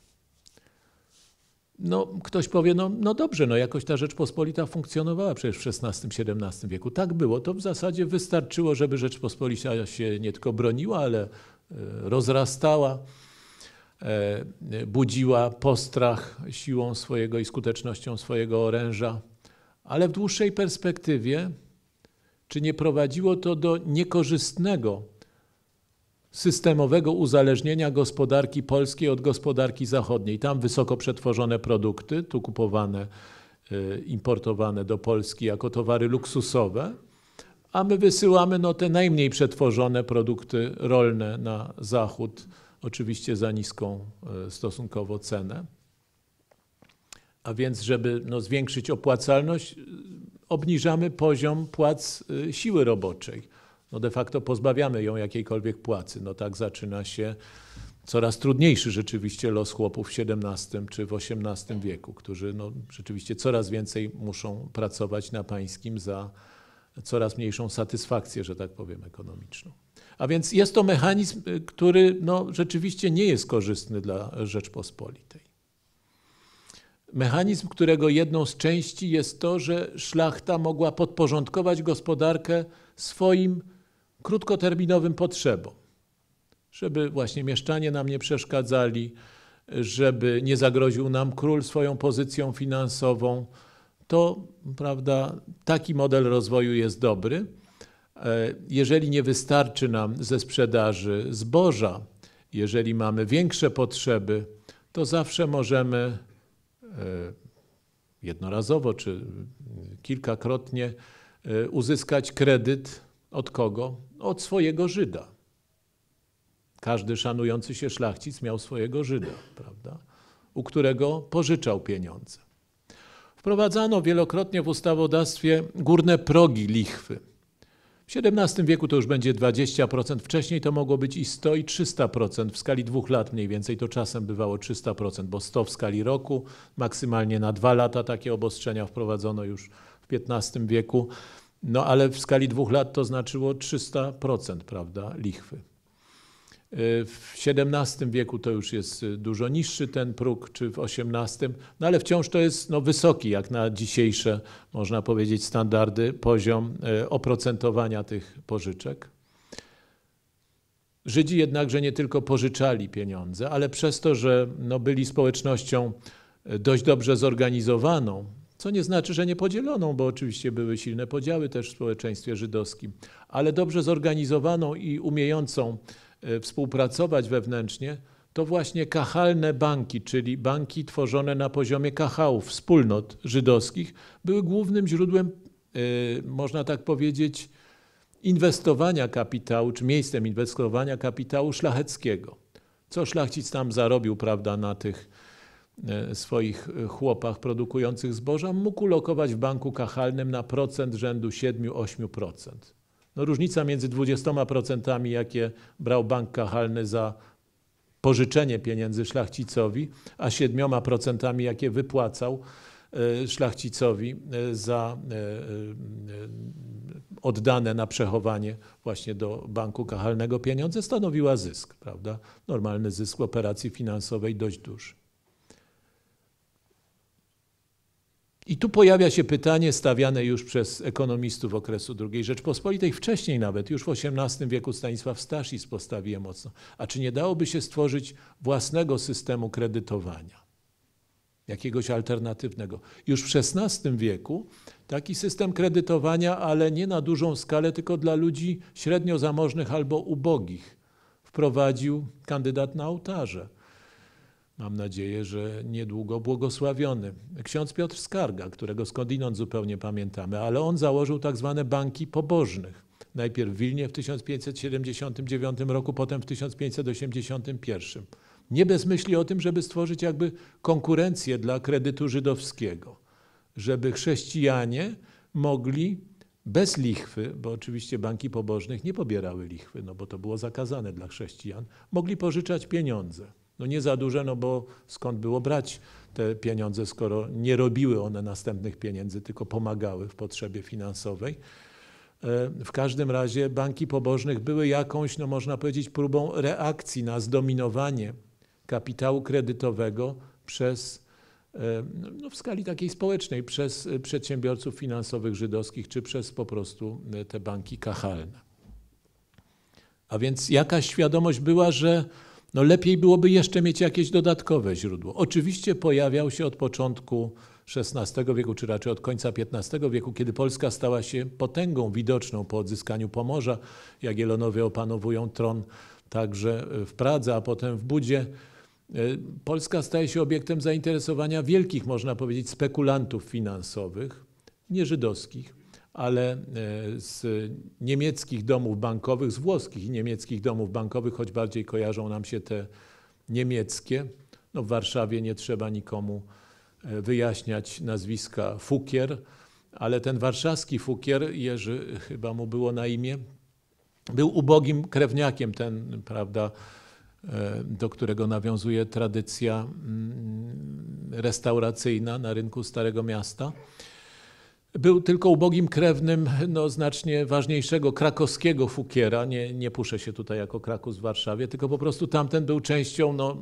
No, ktoś powie, no, no dobrze, no jakoś ta Rzeczpospolita funkcjonowała przecież w XVI-XVII wieku. Tak było. To w zasadzie wystarczyło, żeby Rzeczpospolita się nie tylko broniła, ale e, rozrastała, e, budziła postrach siłą swojego i skutecznością swojego oręża. Ale w dłuższej perspektywie, czy nie prowadziło to do niekorzystnego systemowego uzależnienia gospodarki polskiej od gospodarki zachodniej. Tam wysoko przetworzone produkty, tu kupowane, e, importowane do Polski jako towary luksusowe, a my wysyłamy no, te najmniej przetworzone produkty rolne na zachód, oczywiście za niską e, stosunkowo cenę. A więc, żeby no, zwiększyć opłacalność, obniżamy poziom płac siły roboczej no de facto pozbawiamy ją jakiejkolwiek płacy. No tak zaczyna się coraz trudniejszy rzeczywiście los chłopów w XVII czy w XVIII wieku, którzy no, rzeczywiście coraz więcej muszą pracować na pańskim za coraz mniejszą satysfakcję, że tak powiem, ekonomiczną. A więc jest to mechanizm, który no, rzeczywiście nie jest korzystny dla Rzeczpospolitej. Mechanizm, którego jedną z części jest to, że szlachta mogła podporządkować gospodarkę swoim krótkoterminowym potrzebom, żeby właśnie mieszczanie nam nie przeszkadzali, żeby nie zagroził nam król swoją pozycją finansową, to prawda, taki model rozwoju jest dobry. E, jeżeli nie wystarczy nam ze sprzedaży zboża, jeżeli mamy większe potrzeby, to zawsze możemy e, jednorazowo czy kilkakrotnie e, uzyskać kredyt od kogo? Od swojego Żyda. Każdy szanujący się szlachcic miał swojego Żyda, prawda? u którego pożyczał pieniądze. Wprowadzano wielokrotnie w ustawodawstwie górne progi lichwy. W XVII wieku to już będzie 20%, wcześniej to mogło być i 100 i 300%, w skali dwóch lat mniej więcej to czasem bywało 300%, bo 100 w skali roku, maksymalnie na dwa lata takie obostrzenia wprowadzono już w XV wieku. No ale w skali dwóch lat to znaczyło 300%, prawda, lichwy. W XVII wieku to już jest dużo niższy ten próg, czy w XVIII, no ale wciąż to jest no, wysoki, jak na dzisiejsze, można powiedzieć, standardy, poziom oprocentowania tych pożyczek. Żydzi jednakże nie tylko pożyczali pieniądze, ale przez to, że no, byli społecznością dość dobrze zorganizowaną, co nie znaczy, że niepodzieloną, bo oczywiście były silne podziały też w społeczeństwie żydowskim, ale dobrze zorganizowaną i umiejącą e, współpracować wewnętrznie, to właśnie kachalne banki, czyli banki tworzone na poziomie kachałów, wspólnot żydowskich, były głównym źródłem, e, można tak powiedzieć, inwestowania kapitału, czy miejscem inwestowania kapitału szlacheckiego. Co szlachcic tam zarobił, prawda, na tych swoich chłopach produkujących zboża, mógł lokować w banku kachalnym na procent rzędu 7-8%. No, różnica między 20%, jakie brał bank kachalny za pożyczenie pieniędzy szlachcicowi, a 7%, jakie wypłacał e, szlachcicowi e, za oddane na przechowanie właśnie do banku kachalnego pieniądze stanowiła zysk, prawda? Normalny zysk operacji finansowej dość duży. I tu pojawia się pytanie stawiane już przez ekonomistów okresu II Rzeczpospolitej, wcześniej nawet, już w XVIII wieku Stanisław Staszic postawi je mocno. A czy nie dałoby się stworzyć własnego systemu kredytowania? jakiegoś alternatywnego. Już w XVI wieku taki system kredytowania, ale nie na dużą skalę, tylko dla ludzi średnio zamożnych albo ubogich, wprowadził kandydat na ołtarze. Mam nadzieję, że niedługo błogosławiony. Ksiądz Piotr Skarga, którego skądinąd zupełnie pamiętamy, ale on założył tak zwane banki pobożnych. Najpierw w Wilnie w 1579 roku, potem w 1581 nie bez myśli o tym, żeby stworzyć jakby konkurencję dla kredytu żydowskiego, żeby chrześcijanie mogli bez lichwy, bo oczywiście banki pobożnych nie pobierały lichwy, no bo to było zakazane dla chrześcijan, mogli pożyczać pieniądze. No nie za duże, no bo skąd było brać te pieniądze, skoro nie robiły one następnych pieniędzy, tylko pomagały w potrzebie finansowej. E, w każdym razie banki pobożnych były jakąś, no można powiedzieć, próbą reakcji na zdominowanie kapitału kredytowego przez, e, no w skali takiej społecznej, przez e, przedsiębiorców finansowych żydowskich, czy przez po prostu te banki kachalne. A więc jakaś świadomość była, że no lepiej byłoby jeszcze mieć jakieś dodatkowe źródło. Oczywiście pojawiał się od początku XVI wieku, czy raczej od końca XV wieku, kiedy Polska stała się potęgą widoczną po odzyskaniu Pomorza. Jagiellonowie opanowują tron także w Pradze, a potem w Budzie. E, Polska staje się obiektem zainteresowania wielkich, można powiedzieć, spekulantów finansowych, nie żydowskich, ale e, z niemieckich domów bankowych, z włoskich i niemieckich domów bankowych, choć bardziej kojarzą nam się te niemieckie. No w Warszawie nie trzeba nikomu e, wyjaśniać nazwiska Fukier, ale ten warszawski Fukier, Jerzy chyba mu było na imię, był ubogim krewniakiem, ten, prawda, E, do którego nawiązuje tradycja mm, restauracyjna na rynku Starego Miasta. Był tylko ubogim krewnym no, znacznie ważniejszego krakowskiego fukiera. Nie, nie puszę się tutaj jako Krakus w Warszawie, tylko po prostu tamten był częścią no,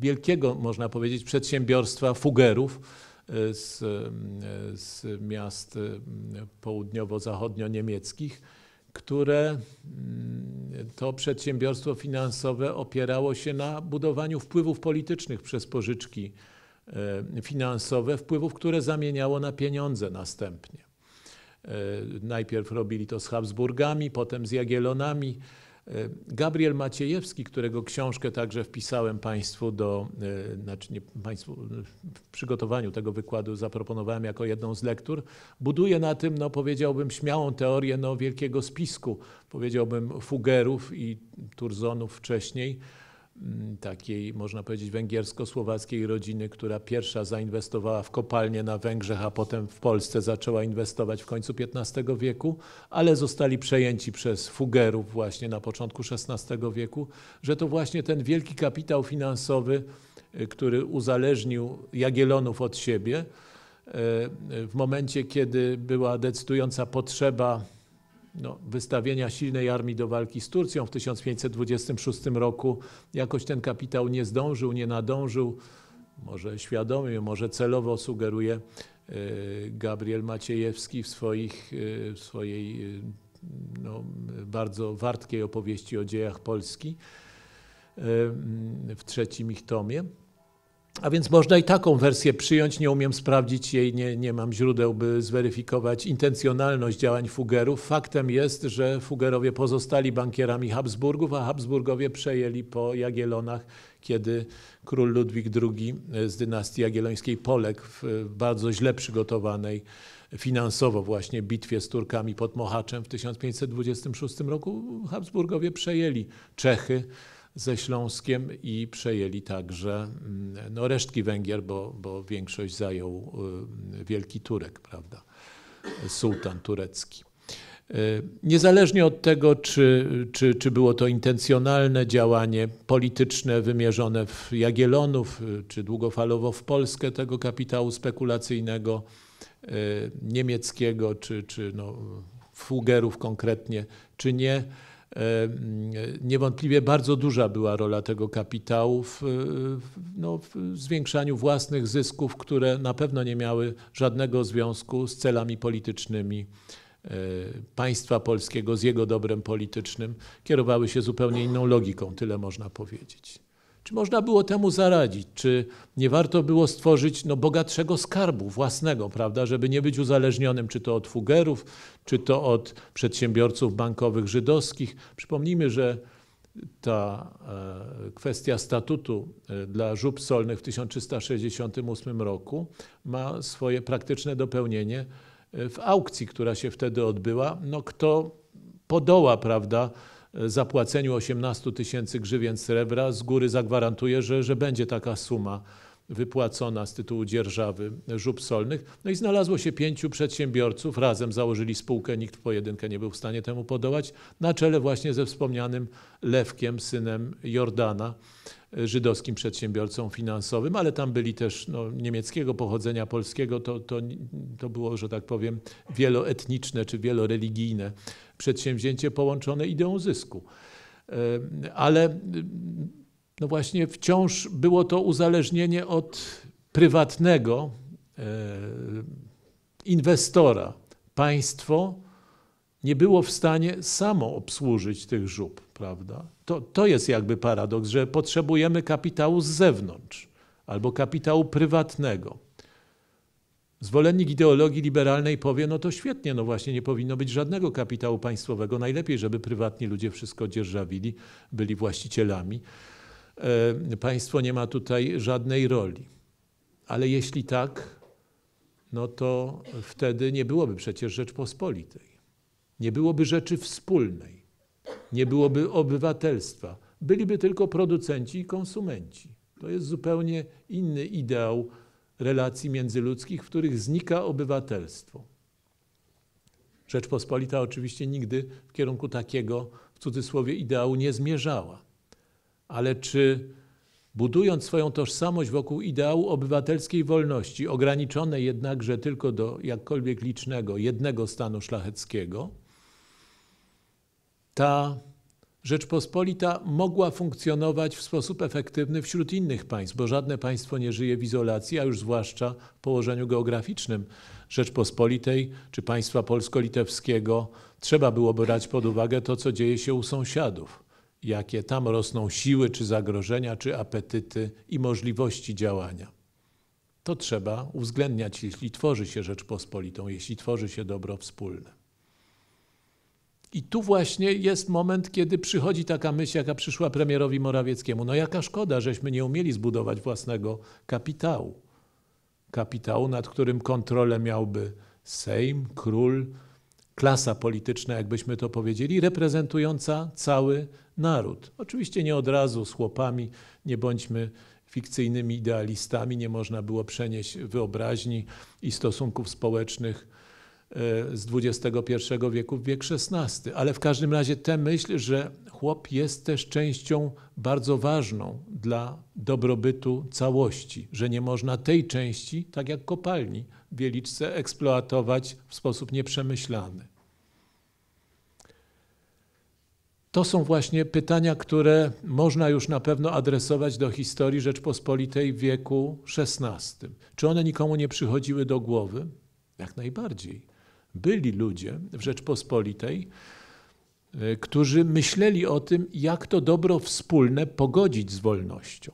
wielkiego, można powiedzieć, przedsiębiorstwa fugerów e, z, e, z miast południowo-zachodnio-niemieckich które mm, to przedsiębiorstwo finansowe opierało się na budowaniu wpływów politycznych przez pożyczki e, finansowe, wpływów, które zamieniało na pieniądze następnie. E, najpierw robili to z Habsburgami, potem z Jagiellonami, E, Gabriel Maciejewski, którego książkę także wpisałem Państwu do, e, znaczy nie Państwu, w przygotowaniu tego wykładu zaproponowałem jako jedną z lektur, buduje na tym, no powiedziałbym, śmiałą teorię no, wielkiego spisku, powiedziałbym, Fugerów i Turzonów wcześniej, takiej, można powiedzieć, węgiersko-słowackiej rodziny, która pierwsza zainwestowała w kopalnie na Węgrzech, a potem w Polsce zaczęła inwestować w końcu XV wieku, ale zostali przejęci przez Fugerów właśnie na początku XVI wieku, że to właśnie ten wielki kapitał finansowy, y, który uzależnił Jagiellonów od siebie, y, w momencie, kiedy była decydująca potrzeba no, wystawienia silnej armii do walki z Turcją w 1526 roku jakoś ten kapitał nie zdążył, nie nadążył. Może świadomie, może celowo sugeruje e, Gabriel Maciejewski w, swoich, w swojej no, bardzo wartkiej opowieści o dziejach Polski w trzecim ich tomie. A więc można i taką wersję przyjąć. Nie umiem sprawdzić jej, nie, nie mam źródeł, by zweryfikować intencjonalność działań Fugerów. Faktem jest, że Fugerowie pozostali bankierami Habsburgów, a Habsburgowie przejęli po Jagiellonach, kiedy król Ludwik II z dynastii jagiellońskiej poległ w bardzo źle przygotowanej finansowo właśnie bitwie z Turkami pod Mohaczem w 1526 roku. Habsburgowie przejęli Czechy ze Śląskiem i przejęli także mm, no, resztki Węgier, bo, bo większość zajął y, Wielki Turek, prawda, sułtan turecki. Y, niezależnie od tego, czy, czy, czy było to intencjonalne działanie polityczne wymierzone w Jagiellonów, y, czy długofalowo w Polskę tego kapitału spekulacyjnego niemieckiego, czy, czy no, Fugerów konkretnie, czy nie, Niewątpliwie bardzo duża była rola tego kapitału w, no, w zwiększaniu własnych zysków, które na pewno nie miały żadnego związku z celami politycznymi e, państwa polskiego, z jego dobrem politycznym, kierowały się zupełnie inną logiką, tyle można powiedzieć. Czy można było temu zaradzić? Czy nie warto było stworzyć no, bogatszego skarbu własnego, prawda, żeby nie być uzależnionym czy to od fugerów, czy to od przedsiębiorców bankowych żydowskich? Przypomnijmy, że ta e, kwestia statutu e, dla żub solnych w 1368 roku ma swoje praktyczne dopełnienie e, w aukcji, która się wtedy odbyła. No, kto podoła, prawda, zapłaceniu 18 tysięcy grzywien srebra z góry zagwarantuje, że, że będzie taka suma wypłacona z tytułu dzierżawy żub solnych. No i znalazło się pięciu przedsiębiorców, razem założyli spółkę, nikt w pojedynkę nie był w stanie temu podołać, na czele właśnie ze wspomnianym Lewkiem, synem Jordana, żydowskim przedsiębiorcą finansowym, ale tam byli też no, niemieckiego pochodzenia, polskiego, to, to, to było, że tak powiem, wieloetniczne czy wieloreligijne przedsięwzięcie połączone ideą zysku. E, ale no właśnie wciąż było to uzależnienie od prywatnego e, inwestora. Państwo nie było w stanie samo obsłużyć tych żub, prawda? To, to jest jakby paradoks, że potrzebujemy kapitału z zewnątrz albo kapitału prywatnego. Zwolennik ideologii liberalnej powie, no to świetnie, no właśnie nie powinno być żadnego kapitału państwowego. Najlepiej, żeby prywatni ludzie wszystko dzierżawili, byli właścicielami. E, państwo nie ma tutaj żadnej roli. Ale jeśli tak, no to wtedy nie byłoby przecież Rzeczpospolitej. Nie byłoby rzeczy wspólnej. Nie byłoby obywatelstwa. Byliby tylko producenci i konsumenci. To jest zupełnie inny ideał relacji międzyludzkich, w których znika obywatelstwo. Rzeczpospolita oczywiście nigdy w kierunku takiego, w cudzysłowie, ideału nie zmierzała. Ale czy budując swoją tożsamość wokół ideału obywatelskiej wolności, ograniczonej jednakże tylko do jakkolwiek licznego jednego stanu szlacheckiego, ta Rzeczpospolita mogła funkcjonować w sposób efektywny wśród innych państw, bo żadne państwo nie żyje w izolacji, a już zwłaszcza w położeniu geograficznym Rzeczpospolitej czy państwa polsko-litewskiego. Trzeba było brać pod uwagę to, co dzieje się u sąsiadów, jakie tam rosną siły, czy zagrożenia, czy apetyty i możliwości działania. To trzeba uwzględniać, jeśli tworzy się Rzeczpospolitą, jeśli tworzy się dobro wspólne. I tu właśnie jest moment, kiedy przychodzi taka myśl, jaka przyszła premierowi Morawieckiemu. No jaka szkoda, żeśmy nie umieli zbudować własnego kapitału. Kapitału, nad którym kontrolę miałby Sejm, król, klasa polityczna, jakbyśmy to powiedzieli, reprezentująca cały naród. Oczywiście nie od razu z chłopami, nie bądźmy fikcyjnymi idealistami, nie można było przenieść wyobraźni i stosunków społecznych z XXI wieku w wiek XVI. Ale w każdym razie tę myśl, że chłop jest też częścią bardzo ważną dla dobrobytu całości, że nie można tej części, tak jak kopalni w Wieliczce, eksploatować w sposób nieprzemyślany. To są właśnie pytania, które można już na pewno adresować do historii Rzeczpospolitej w wieku XVI. Czy one nikomu nie przychodziły do głowy? Jak najbardziej. Byli ludzie w Rzeczpospolitej, e, którzy myśleli o tym, jak to dobro wspólne pogodzić z wolnością.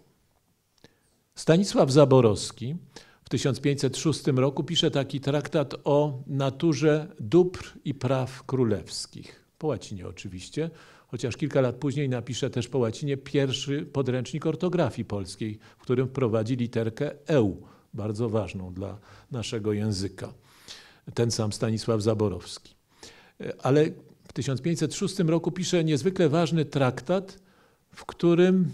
Stanisław Zaborowski w 1506 roku pisze taki traktat o naturze dóbr i praw królewskich. Po łacinie oczywiście, chociaż kilka lat później napisze też po łacinie pierwszy podręcznik ortografii polskiej, w którym wprowadzi literkę eu, bardzo ważną dla naszego języka. Ten sam Stanisław Zaborowski. Ale w 1506 roku pisze niezwykle ważny traktat, w którym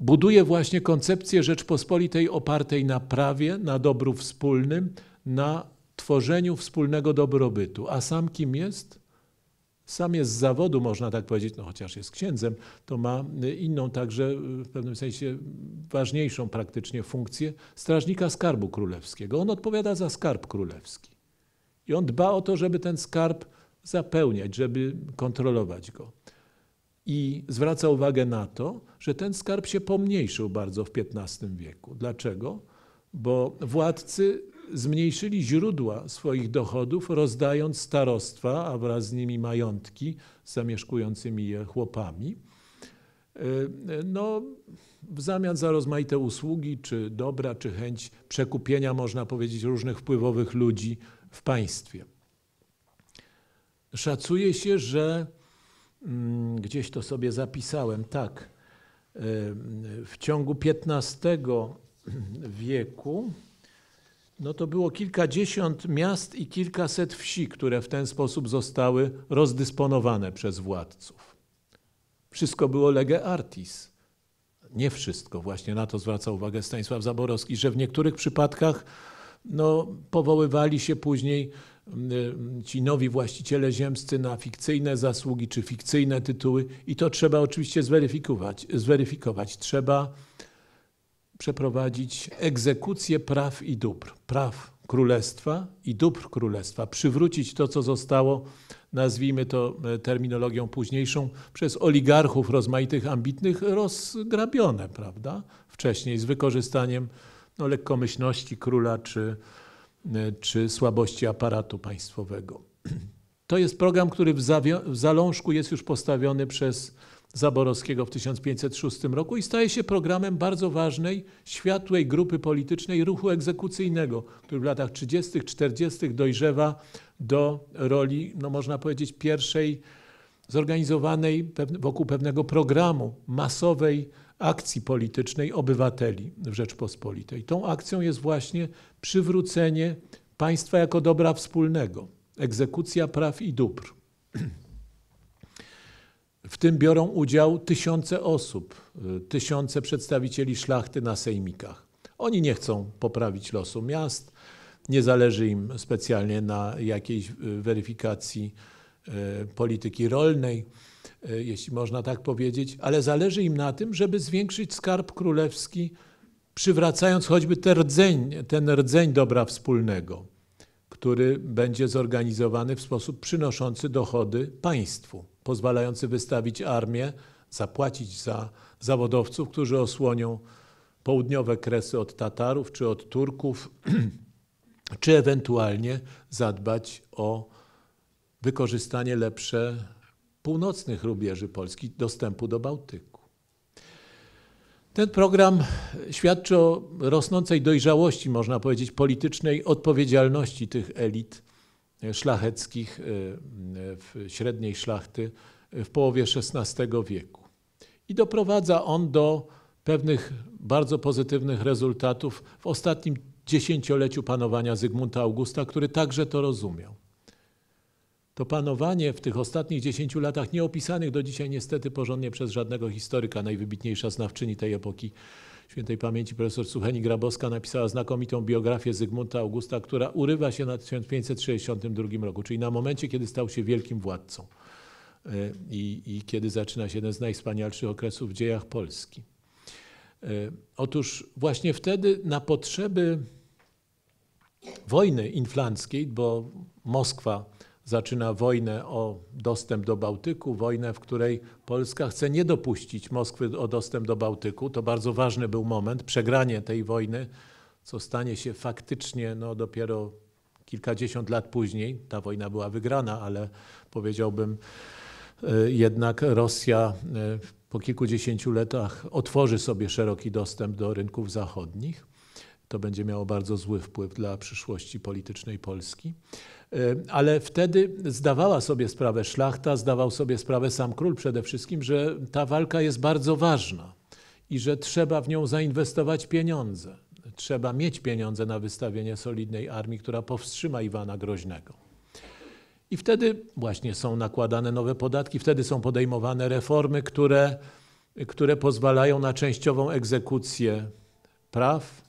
buduje właśnie koncepcję Rzeczpospolitej opartej na prawie, na dobru wspólnym, na tworzeniu wspólnego dobrobytu. A sam kim jest? Sam jest z zawodu, można tak powiedzieć, no chociaż jest księdzem, to ma inną także w pewnym sensie ważniejszą praktycznie funkcję strażnika skarbu królewskiego. On odpowiada za skarb królewski. I on dba o to, żeby ten skarb zapełniać, żeby kontrolować go. I zwraca uwagę na to, że ten skarb się pomniejszył bardzo w XV wieku. Dlaczego? Bo władcy zmniejszyli źródła swoich dochodów, rozdając starostwa, a wraz z nimi majątki zamieszkującymi je chłopami. E, no, w zamian za rozmaite usługi, czy dobra, czy chęć przekupienia, można powiedzieć, różnych wpływowych ludzi w państwie. Szacuje się, że mm, gdzieś to sobie zapisałem, tak, e, w ciągu XV wieku no to było kilkadziesiąt miast i kilkaset wsi, które w ten sposób zostały rozdysponowane przez władców. Wszystko było lege artis. Nie wszystko, właśnie na to zwraca uwagę Stanisław Zaborowski, że w niektórych przypadkach no, powoływali się później mm, ci nowi właściciele ziemscy na fikcyjne zasługi czy fikcyjne tytuły i to trzeba oczywiście zweryfikować. zweryfikować. Trzeba przeprowadzić egzekucję praw i dóbr, praw królestwa i dóbr królestwa, przywrócić to, co zostało, nazwijmy to e, terminologią późniejszą, przez oligarchów rozmaitych, ambitnych rozgrabione, prawda? Wcześniej z wykorzystaniem no, lekkomyślności króla czy, e, czy słabości aparatu państwowego. To jest program, który w, w zalążku jest już postawiony przez Zaborowskiego w 1506 roku i staje się programem bardzo ważnej, światłej grupy politycznej ruchu egzekucyjnego, który w latach 30., 40. dojrzewa do roli, no można powiedzieć, pierwszej zorganizowanej wokół pewnego programu masowej akcji politycznej obywateli w Rzeczpospolitej. Tą akcją jest właśnie przywrócenie państwa jako dobra wspólnego, egzekucja praw i dóbr. W tym biorą udział tysiące osób, y, tysiące przedstawicieli szlachty na sejmikach. Oni nie chcą poprawić losu miast, nie zależy im specjalnie na jakiejś y, weryfikacji y, polityki rolnej, jeśli można tak powiedzieć, ale zależy im na tym, żeby zwiększyć skarb królewski, przywracając choćby ten rdzeń, ten rdzeń dobra wspólnego, który będzie zorganizowany w sposób przynoszący dochody państwu pozwalający wystawić armię, zapłacić za zawodowców, którzy osłonią południowe kresy od Tatarów czy od Turków, czy ewentualnie zadbać o wykorzystanie lepsze północnych rubieży Polski dostępu do Bałtyku. Ten program świadczy o rosnącej dojrzałości, można powiedzieć, politycznej odpowiedzialności tych elit szlacheckich y, średniej szlachty w połowie XVI wieku. I doprowadza on do pewnych bardzo pozytywnych rezultatów w ostatnim dziesięcioleciu panowania Zygmunta Augusta, który także to rozumiał. To panowanie w tych ostatnich dziesięciu latach, nieopisanych do dzisiaj niestety porządnie przez żadnego historyka, najwybitniejsza znawczyni tej epoki, świętej pamięci profesor Sucheni Grabowska napisała znakomitą biografię Zygmunta Augusta, która urywa się na 1562 roku, czyli na momencie, kiedy stał się wielkim władcą e, i, i kiedy zaczyna się jeden z najwspanialszych okresów w dziejach Polski. E, otóż właśnie wtedy na potrzeby wojny inflanckiej, bo Moskwa zaczyna wojnę o dostęp do Bałtyku, wojnę, w której Polska chce nie dopuścić Moskwy o dostęp do Bałtyku. To bardzo ważny był moment, przegranie tej wojny, co stanie się faktycznie no, dopiero kilkadziesiąt lat później. Ta wojna była wygrana, ale powiedziałbym e, jednak Rosja e, po kilkudziesięciu latach otworzy sobie szeroki dostęp do rynków zachodnich. To będzie miało bardzo zły wpływ dla przyszłości politycznej Polski. E, ale wtedy zdawała sobie sprawę szlachta, zdawał sobie sprawę sam król przede wszystkim, że ta walka jest bardzo ważna i że trzeba w nią zainwestować pieniądze. Trzeba mieć pieniądze na wystawienie solidnej armii, która powstrzyma Iwana Groźnego. I wtedy właśnie są nakładane nowe podatki, wtedy są podejmowane reformy, które, które pozwalają na częściową egzekucję praw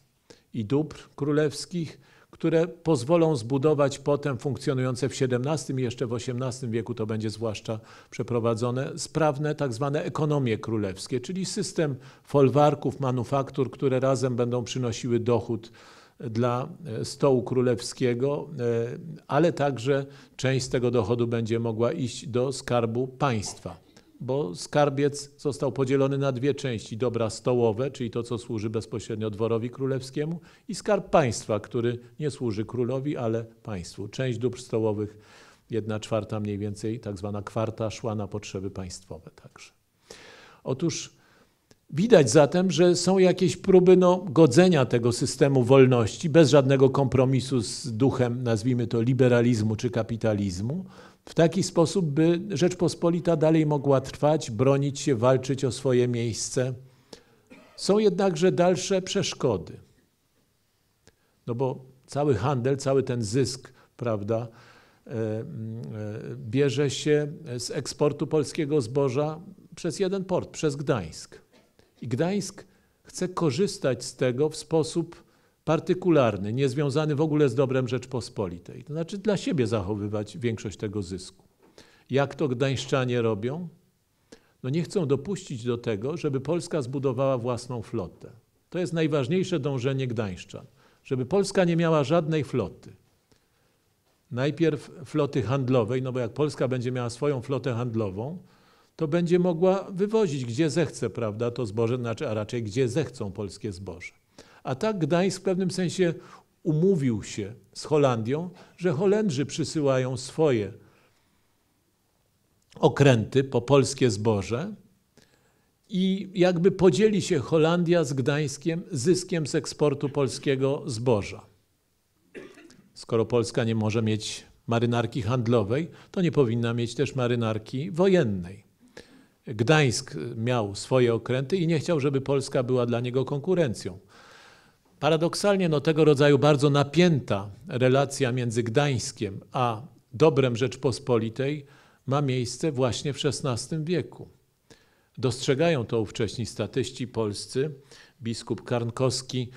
i dóbr królewskich, które pozwolą zbudować potem funkcjonujące w XVII i jeszcze w XVIII wieku to będzie zwłaszcza przeprowadzone sprawne tak zwane ekonomie królewskie, czyli system folwarków, manufaktur, które razem będą przynosiły dochód dla e, stołu królewskiego, e, ale także część z tego dochodu będzie mogła iść do skarbu państwa bo skarbiec został podzielony na dwie części: dobra stołowe, czyli to, co służy bezpośrednio dworowi królewskiemu, i skarb państwa, który nie służy królowi, ale państwu. Część dóbr stołowych, jedna czwarta mniej więcej, tak zwana kwarta, szła na potrzeby państwowe także. Otóż widać zatem, że są jakieś próby no, godzenia tego systemu wolności bez żadnego kompromisu z duchem, nazwijmy to, liberalizmu czy kapitalizmu w taki sposób, by Rzeczpospolita dalej mogła trwać, bronić się, walczyć o swoje miejsce. Są jednakże dalsze przeszkody. No bo cały handel, cały ten zysk, prawda, e, e, bierze się z eksportu polskiego zboża przez jeden port, przez Gdańsk. I Gdańsk chce korzystać z tego w sposób partykularny, niezwiązany w ogóle z dobrem Rzeczpospolitej. To znaczy dla siebie zachowywać większość tego zysku. Jak to gdańszczanie robią? No nie chcą dopuścić do tego, żeby Polska zbudowała własną flotę. To jest najważniejsze dążenie gdańszczan, żeby Polska nie miała żadnej floty. Najpierw floty handlowej, no bo jak Polska będzie miała swoją flotę handlową, to będzie mogła wywozić gdzie zechce, prawda, to zboże, znaczy, a raczej gdzie zechcą polskie zboże. A tak Gdańsk w pewnym sensie umówił się z Holandią, że Holendrzy przysyłają swoje okręty po polskie zboże i jakby podzieli się Holandia z Gdańskiem zyskiem z eksportu polskiego zboża. Skoro Polska nie może mieć marynarki handlowej, to nie powinna mieć też marynarki wojennej. Gdańsk miał swoje okręty i nie chciał, żeby Polska była dla niego konkurencją. Paradoksalnie no, tego rodzaju bardzo napięta relacja między Gdańskiem a dobrem Rzeczpospolitej ma miejsce właśnie w XVI wieku. Dostrzegają to ówcześni statyści polscy. Biskup Karnkowski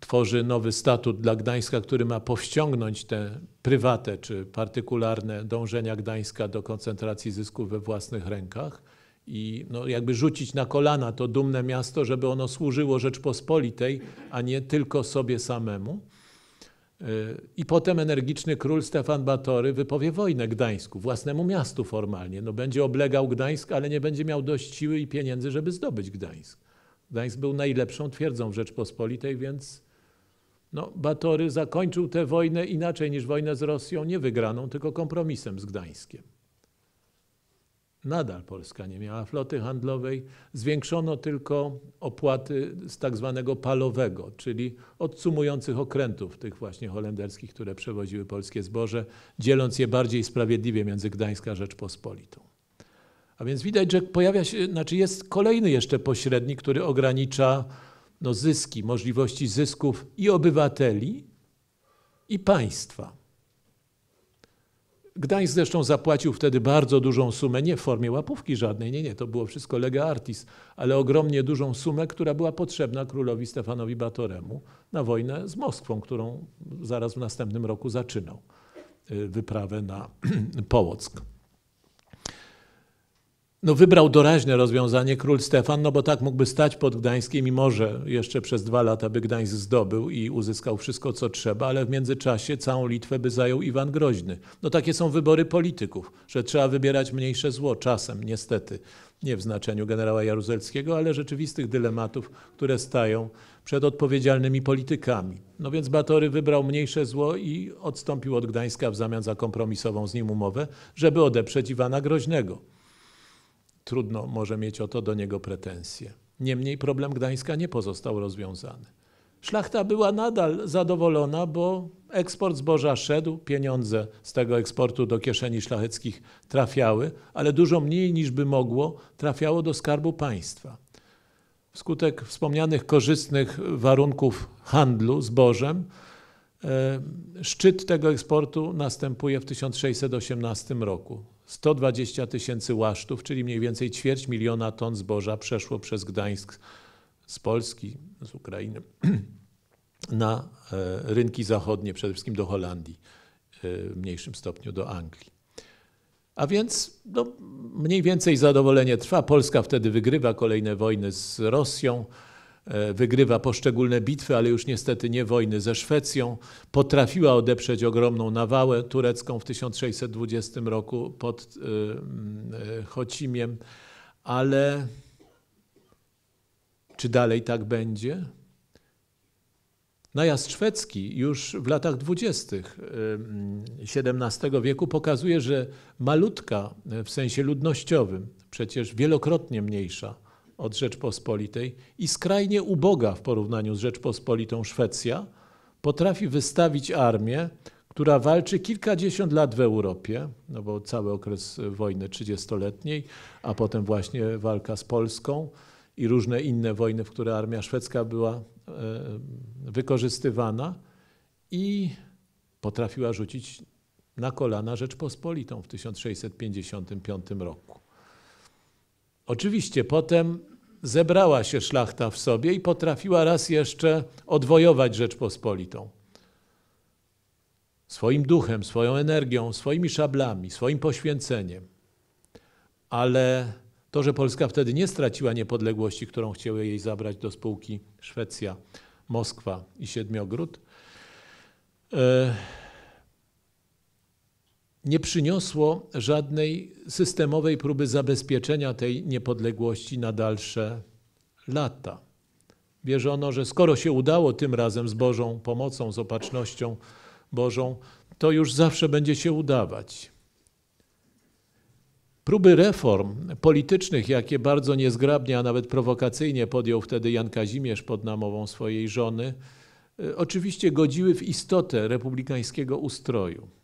tworzy nowy statut dla Gdańska, który ma powściągnąć te prywate czy partykularne dążenia Gdańska do koncentracji zysków we własnych rękach i no jakby rzucić na kolana to dumne miasto, żeby ono służyło Rzeczpospolitej, a nie tylko sobie samemu. I potem energiczny król Stefan Batory wypowie wojnę Gdańsku, własnemu miastu formalnie. No będzie oblegał Gdańsk, ale nie będzie miał dość siły i pieniędzy, żeby zdobyć Gdańsk. Gdańsk był najlepszą twierdzą w Rzeczpospolitej, więc no, Batory zakończył tę wojnę inaczej niż wojnę z Rosją, nie wygraną, tylko kompromisem z Gdańskiem. Nadal Polska nie miała floty handlowej. Zwiększono tylko opłaty z tak zwanego palowego, czyli od sumujących okrętów, tych właśnie holenderskich, które przewoziły polskie zboże, dzieląc je bardziej sprawiedliwie między Gdańsk a Rzeczpospolitą. A więc widać, że pojawia się, znaczy jest kolejny jeszcze pośrednik, który ogranicza no, zyski, możliwości zysków i obywateli, i państwa. Gdańsk zresztą zapłacił wtedy bardzo dużą sumę, nie w formie łapówki żadnej, nie, nie, to było wszystko lega artis, ale ogromnie dużą sumę, która była potrzebna królowi Stefanowi Batoremu na wojnę z Moskwą, którą zaraz w następnym roku zaczynał y, wyprawę na Połock. No wybrał doraźne rozwiązanie król Stefan, no bo tak mógłby stać pod Gdańskiem i może jeszcze przez dwa lata by Gdańsk zdobył i uzyskał wszystko, co trzeba, ale w międzyczasie całą Litwę by zajął Iwan Groźny. No takie są wybory polityków, że trzeba wybierać mniejsze zło czasem, niestety. Nie w znaczeniu generała Jaruzelskiego, ale rzeczywistych dylematów, które stają przed odpowiedzialnymi politykami. No więc Batory wybrał mniejsze zło i odstąpił od Gdańska w zamian za kompromisową z nim umowę, żeby odeprzeć Iwana Groźnego trudno może mieć o to do niego pretensje. Niemniej problem Gdańska nie pozostał rozwiązany. Szlachta była nadal zadowolona, bo eksport zboża szedł, pieniądze z tego eksportu do kieszeni szlacheckich trafiały, ale dużo mniej niż by mogło trafiało do skarbu państwa. Wskutek wspomnianych korzystnych warunków handlu zbożem, e, szczyt tego eksportu następuje w 1618 roku. 120 tysięcy łasztów, czyli mniej więcej ćwierć miliona ton zboża przeszło przez Gdańsk z Polski, z Ukrainy na e, rynki zachodnie, przede wszystkim do Holandii, e, w mniejszym stopniu do Anglii. A więc no, mniej więcej zadowolenie trwa. Polska wtedy wygrywa kolejne wojny z Rosją. E, wygrywa poszczególne bitwy, ale już niestety nie wojny ze Szwecją. Potrafiła odeprzeć ogromną nawałę turecką w 1620 roku pod e, e, Chocimiem, ale czy dalej tak będzie? Najazd szwedzki już w latach dwudziestych XVII wieku pokazuje, że malutka w sensie ludnościowym, przecież wielokrotnie mniejsza, od Rzeczpospolitej i skrajnie uboga w porównaniu z Rzeczpospolitą Szwecja potrafi wystawić armię, która walczy kilkadziesiąt lat w Europie, no bo cały okres wojny trzydziestoletniej, a potem właśnie walka z Polską i różne inne wojny, w które armia szwedzka była e, wykorzystywana i potrafiła rzucić na kolana Rzeczpospolitą w 1655 roku. Oczywiście potem zebrała się szlachta w sobie i potrafiła raz jeszcze odwojować Rzeczpospolitą. Swoim duchem, swoją energią, swoimi szablami, swoim poświęceniem. Ale to, że Polska wtedy nie straciła niepodległości, którą chciały jej zabrać do spółki Szwecja, Moskwa i Siedmiogród, e, nie przyniosło żadnej systemowej próby zabezpieczenia tej niepodległości na dalsze lata. Wierzono, że skoro się udało tym razem z Bożą pomocą, z opatrznością Bożą, to już zawsze będzie się udawać. Próby reform politycznych, jakie bardzo niezgrabnie, a nawet prowokacyjnie podjął wtedy Jan Kazimierz pod namową swojej żony, e, oczywiście godziły w istotę republikańskiego ustroju.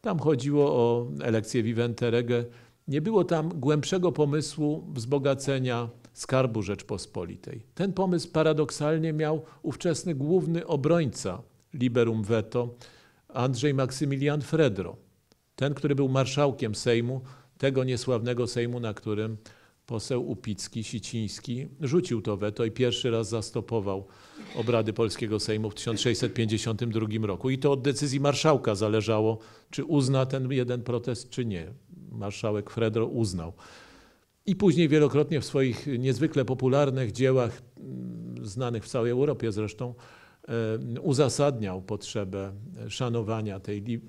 Tam chodziło o elekcję Vivente Rege. Nie było tam głębszego pomysłu wzbogacenia skarbu Rzeczpospolitej. Ten pomysł paradoksalnie miał ówczesny główny obrońca liberum veto, Andrzej Maksymilian Fredro. Ten, który był marszałkiem Sejmu, tego niesławnego Sejmu, na którym poseł Upicki, Siciński rzucił to weto i pierwszy raz zastopował obrady polskiego Sejmu w 1652 roku. I to od decyzji marszałka zależało, czy uzna ten jeden protest, czy nie. Marszałek Fredro uznał. I później wielokrotnie w swoich niezwykle popularnych dziełach, mm, znanych w całej Europie zresztą, e, uzasadniał potrzebę szanowania tej,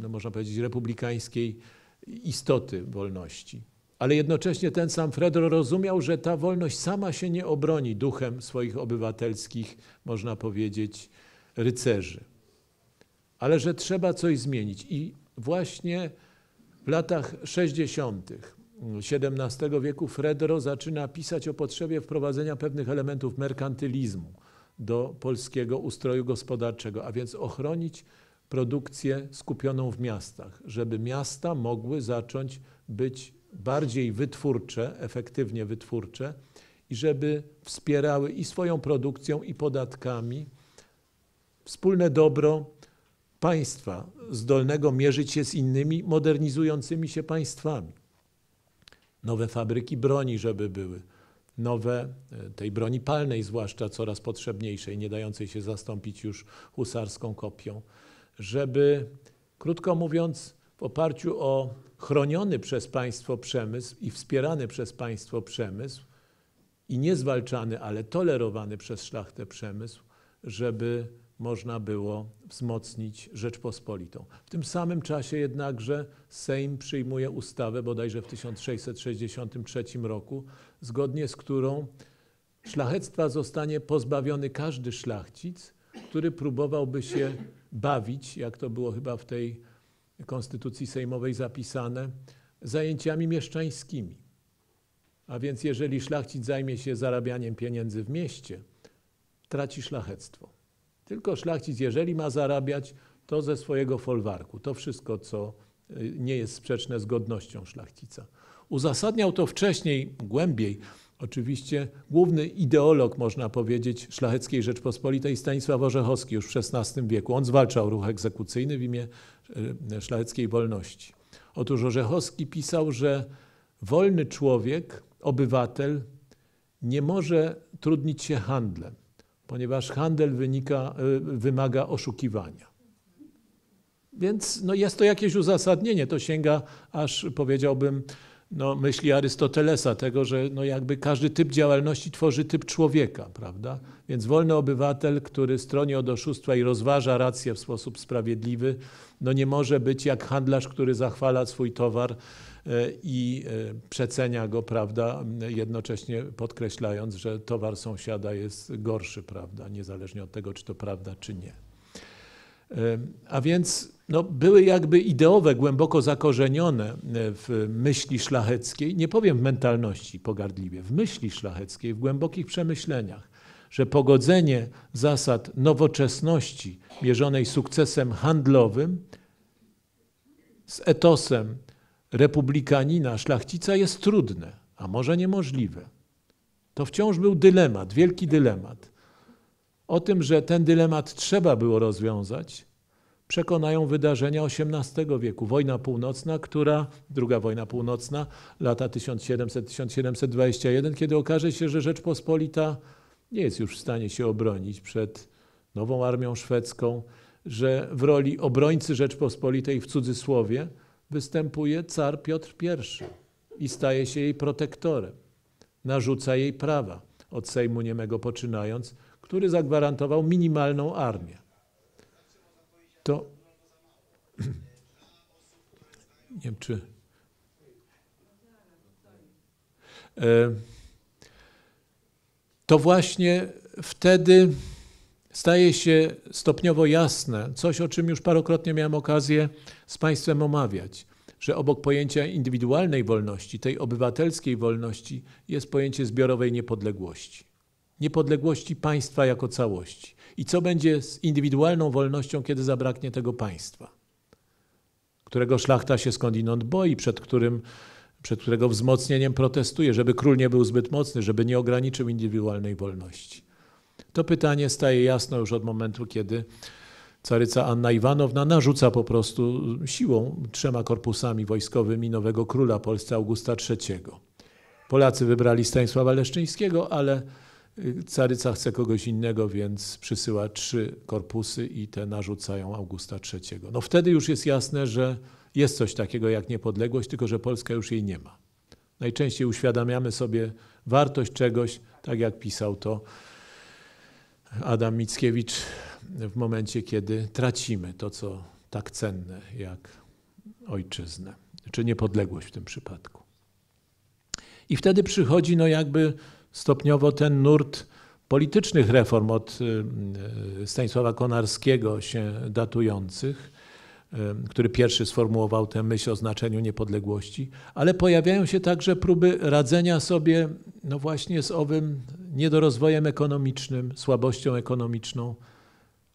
no można powiedzieć, republikańskiej istoty wolności ale jednocześnie ten sam Fredro rozumiał, że ta wolność sama się nie obroni duchem swoich obywatelskich, można powiedzieć, rycerzy, ale że trzeba coś zmienić. I właśnie w latach 60. XVII wieku Fredro zaczyna pisać o potrzebie wprowadzenia pewnych elementów merkantylizmu do polskiego ustroju gospodarczego, a więc ochronić produkcję skupioną w miastach, żeby miasta mogły zacząć być bardziej wytwórcze, efektywnie wytwórcze i żeby wspierały i swoją produkcją, i podatkami wspólne dobro państwa, zdolnego mierzyć się z innymi modernizującymi się państwami. Nowe fabryki broni, żeby były, nowe, e, tej broni palnej zwłaszcza, coraz potrzebniejszej, nie dającej się zastąpić już husarską kopią, żeby, krótko mówiąc, w oparciu o chroniony przez państwo przemysł i wspierany przez państwo przemysł i niezwalczany, ale tolerowany przez szlachtę przemysł, żeby można było wzmocnić Rzeczpospolitą. W tym samym czasie jednakże Sejm przyjmuje ustawę bodajże w 1663 roku, zgodnie z którą szlachectwa zostanie pozbawiony każdy szlachcic, który próbowałby się bawić, jak to było chyba w tej konstytucji sejmowej zapisane, zajęciami mieszczańskimi. A więc jeżeli szlachcic zajmie się zarabianiem pieniędzy w mieście, traci szlachectwo. Tylko szlachcic, jeżeli ma zarabiać, to ze swojego folwarku. To wszystko, co y, nie jest sprzeczne z godnością szlachcica. Uzasadniał to wcześniej, głębiej, oczywiście główny ideolog, można powiedzieć, szlacheckiej Rzeczpospolitej Stanisław Orzechowski już w XVI wieku. On zwalczał ruch egzekucyjny w imię y, szlacheckiej wolności. Otóż Orzechowski pisał, że wolny człowiek, obywatel nie może trudnić się handlem ponieważ handel wynika, y, wymaga oszukiwania. Więc no jest to jakieś uzasadnienie, to sięga aż powiedziałbym no, myśli Arystotelesa, tego, że no jakby każdy typ działalności tworzy typ człowieka, prawda? Więc wolny obywatel, który stroni od oszustwa i rozważa rację w sposób sprawiedliwy, no nie może być jak handlarz, który zachwala swój towar E, i e, przecenia go, prawda, jednocześnie podkreślając, że towar sąsiada jest gorszy, prawda, niezależnie od tego, czy to prawda, czy nie. E, a więc no, były jakby ideowe, głęboko zakorzenione w myśli szlacheckiej, nie powiem w mentalności pogardliwie, w myśli szlacheckiej, w głębokich przemyśleniach, że pogodzenie zasad nowoczesności mierzonej sukcesem handlowym z etosem republikanina, szlachcica jest trudne, a może niemożliwe. To wciąż był dylemat, wielki dylemat. O tym, że ten dylemat trzeba było rozwiązać, przekonają wydarzenia XVIII wieku. Wojna północna, która, druga wojna północna, lata 1700-1721, kiedy okaże się, że Rzeczpospolita nie jest już w stanie się obronić przed nową armią szwedzką, że w roli obrońcy Rzeczpospolitej w cudzysłowie występuje car Piotr I i staje się jej protektorem. Narzuca jej prawa, od Sejmu Niemego poczynając, który zagwarantował minimalną armię. To nie wiem czy. E, to właśnie wtedy staje się stopniowo jasne, coś o czym już parokrotnie miałem okazję z Państwem omawiać, że obok pojęcia indywidualnej wolności, tej obywatelskiej wolności, jest pojęcie zbiorowej niepodległości. Niepodległości państwa jako całości. I co będzie z indywidualną wolnością, kiedy zabraknie tego państwa, którego szlachta się skądinąd boi, przed którym przed którego wzmocnieniem protestuje, żeby król nie był zbyt mocny, żeby nie ograniczył indywidualnej wolności. To pytanie staje jasno już od momentu, kiedy caryca Anna Iwanowna narzuca po prostu siłą trzema korpusami wojskowymi nowego króla Polsce Augusta III. Polacy wybrali Stanisława Leszczyńskiego, ale caryca chce kogoś innego, więc przysyła trzy korpusy i te narzucają Augusta III. No wtedy już jest jasne, że jest coś takiego jak niepodległość, tylko że Polska już jej nie ma. Najczęściej uświadamiamy sobie wartość czegoś, tak jak pisał to Adam Mickiewicz w momencie, kiedy tracimy to, co tak cenne jak ojczyznę, czy niepodległość w tym przypadku. I wtedy przychodzi no jakby stopniowo ten nurt politycznych reform od y, y, Stanisława Konarskiego się datujących, który pierwszy sformułował tę myśl o znaczeniu niepodległości, ale pojawiają się także próby radzenia sobie no właśnie z owym niedorozwojem ekonomicznym, słabością ekonomiczną,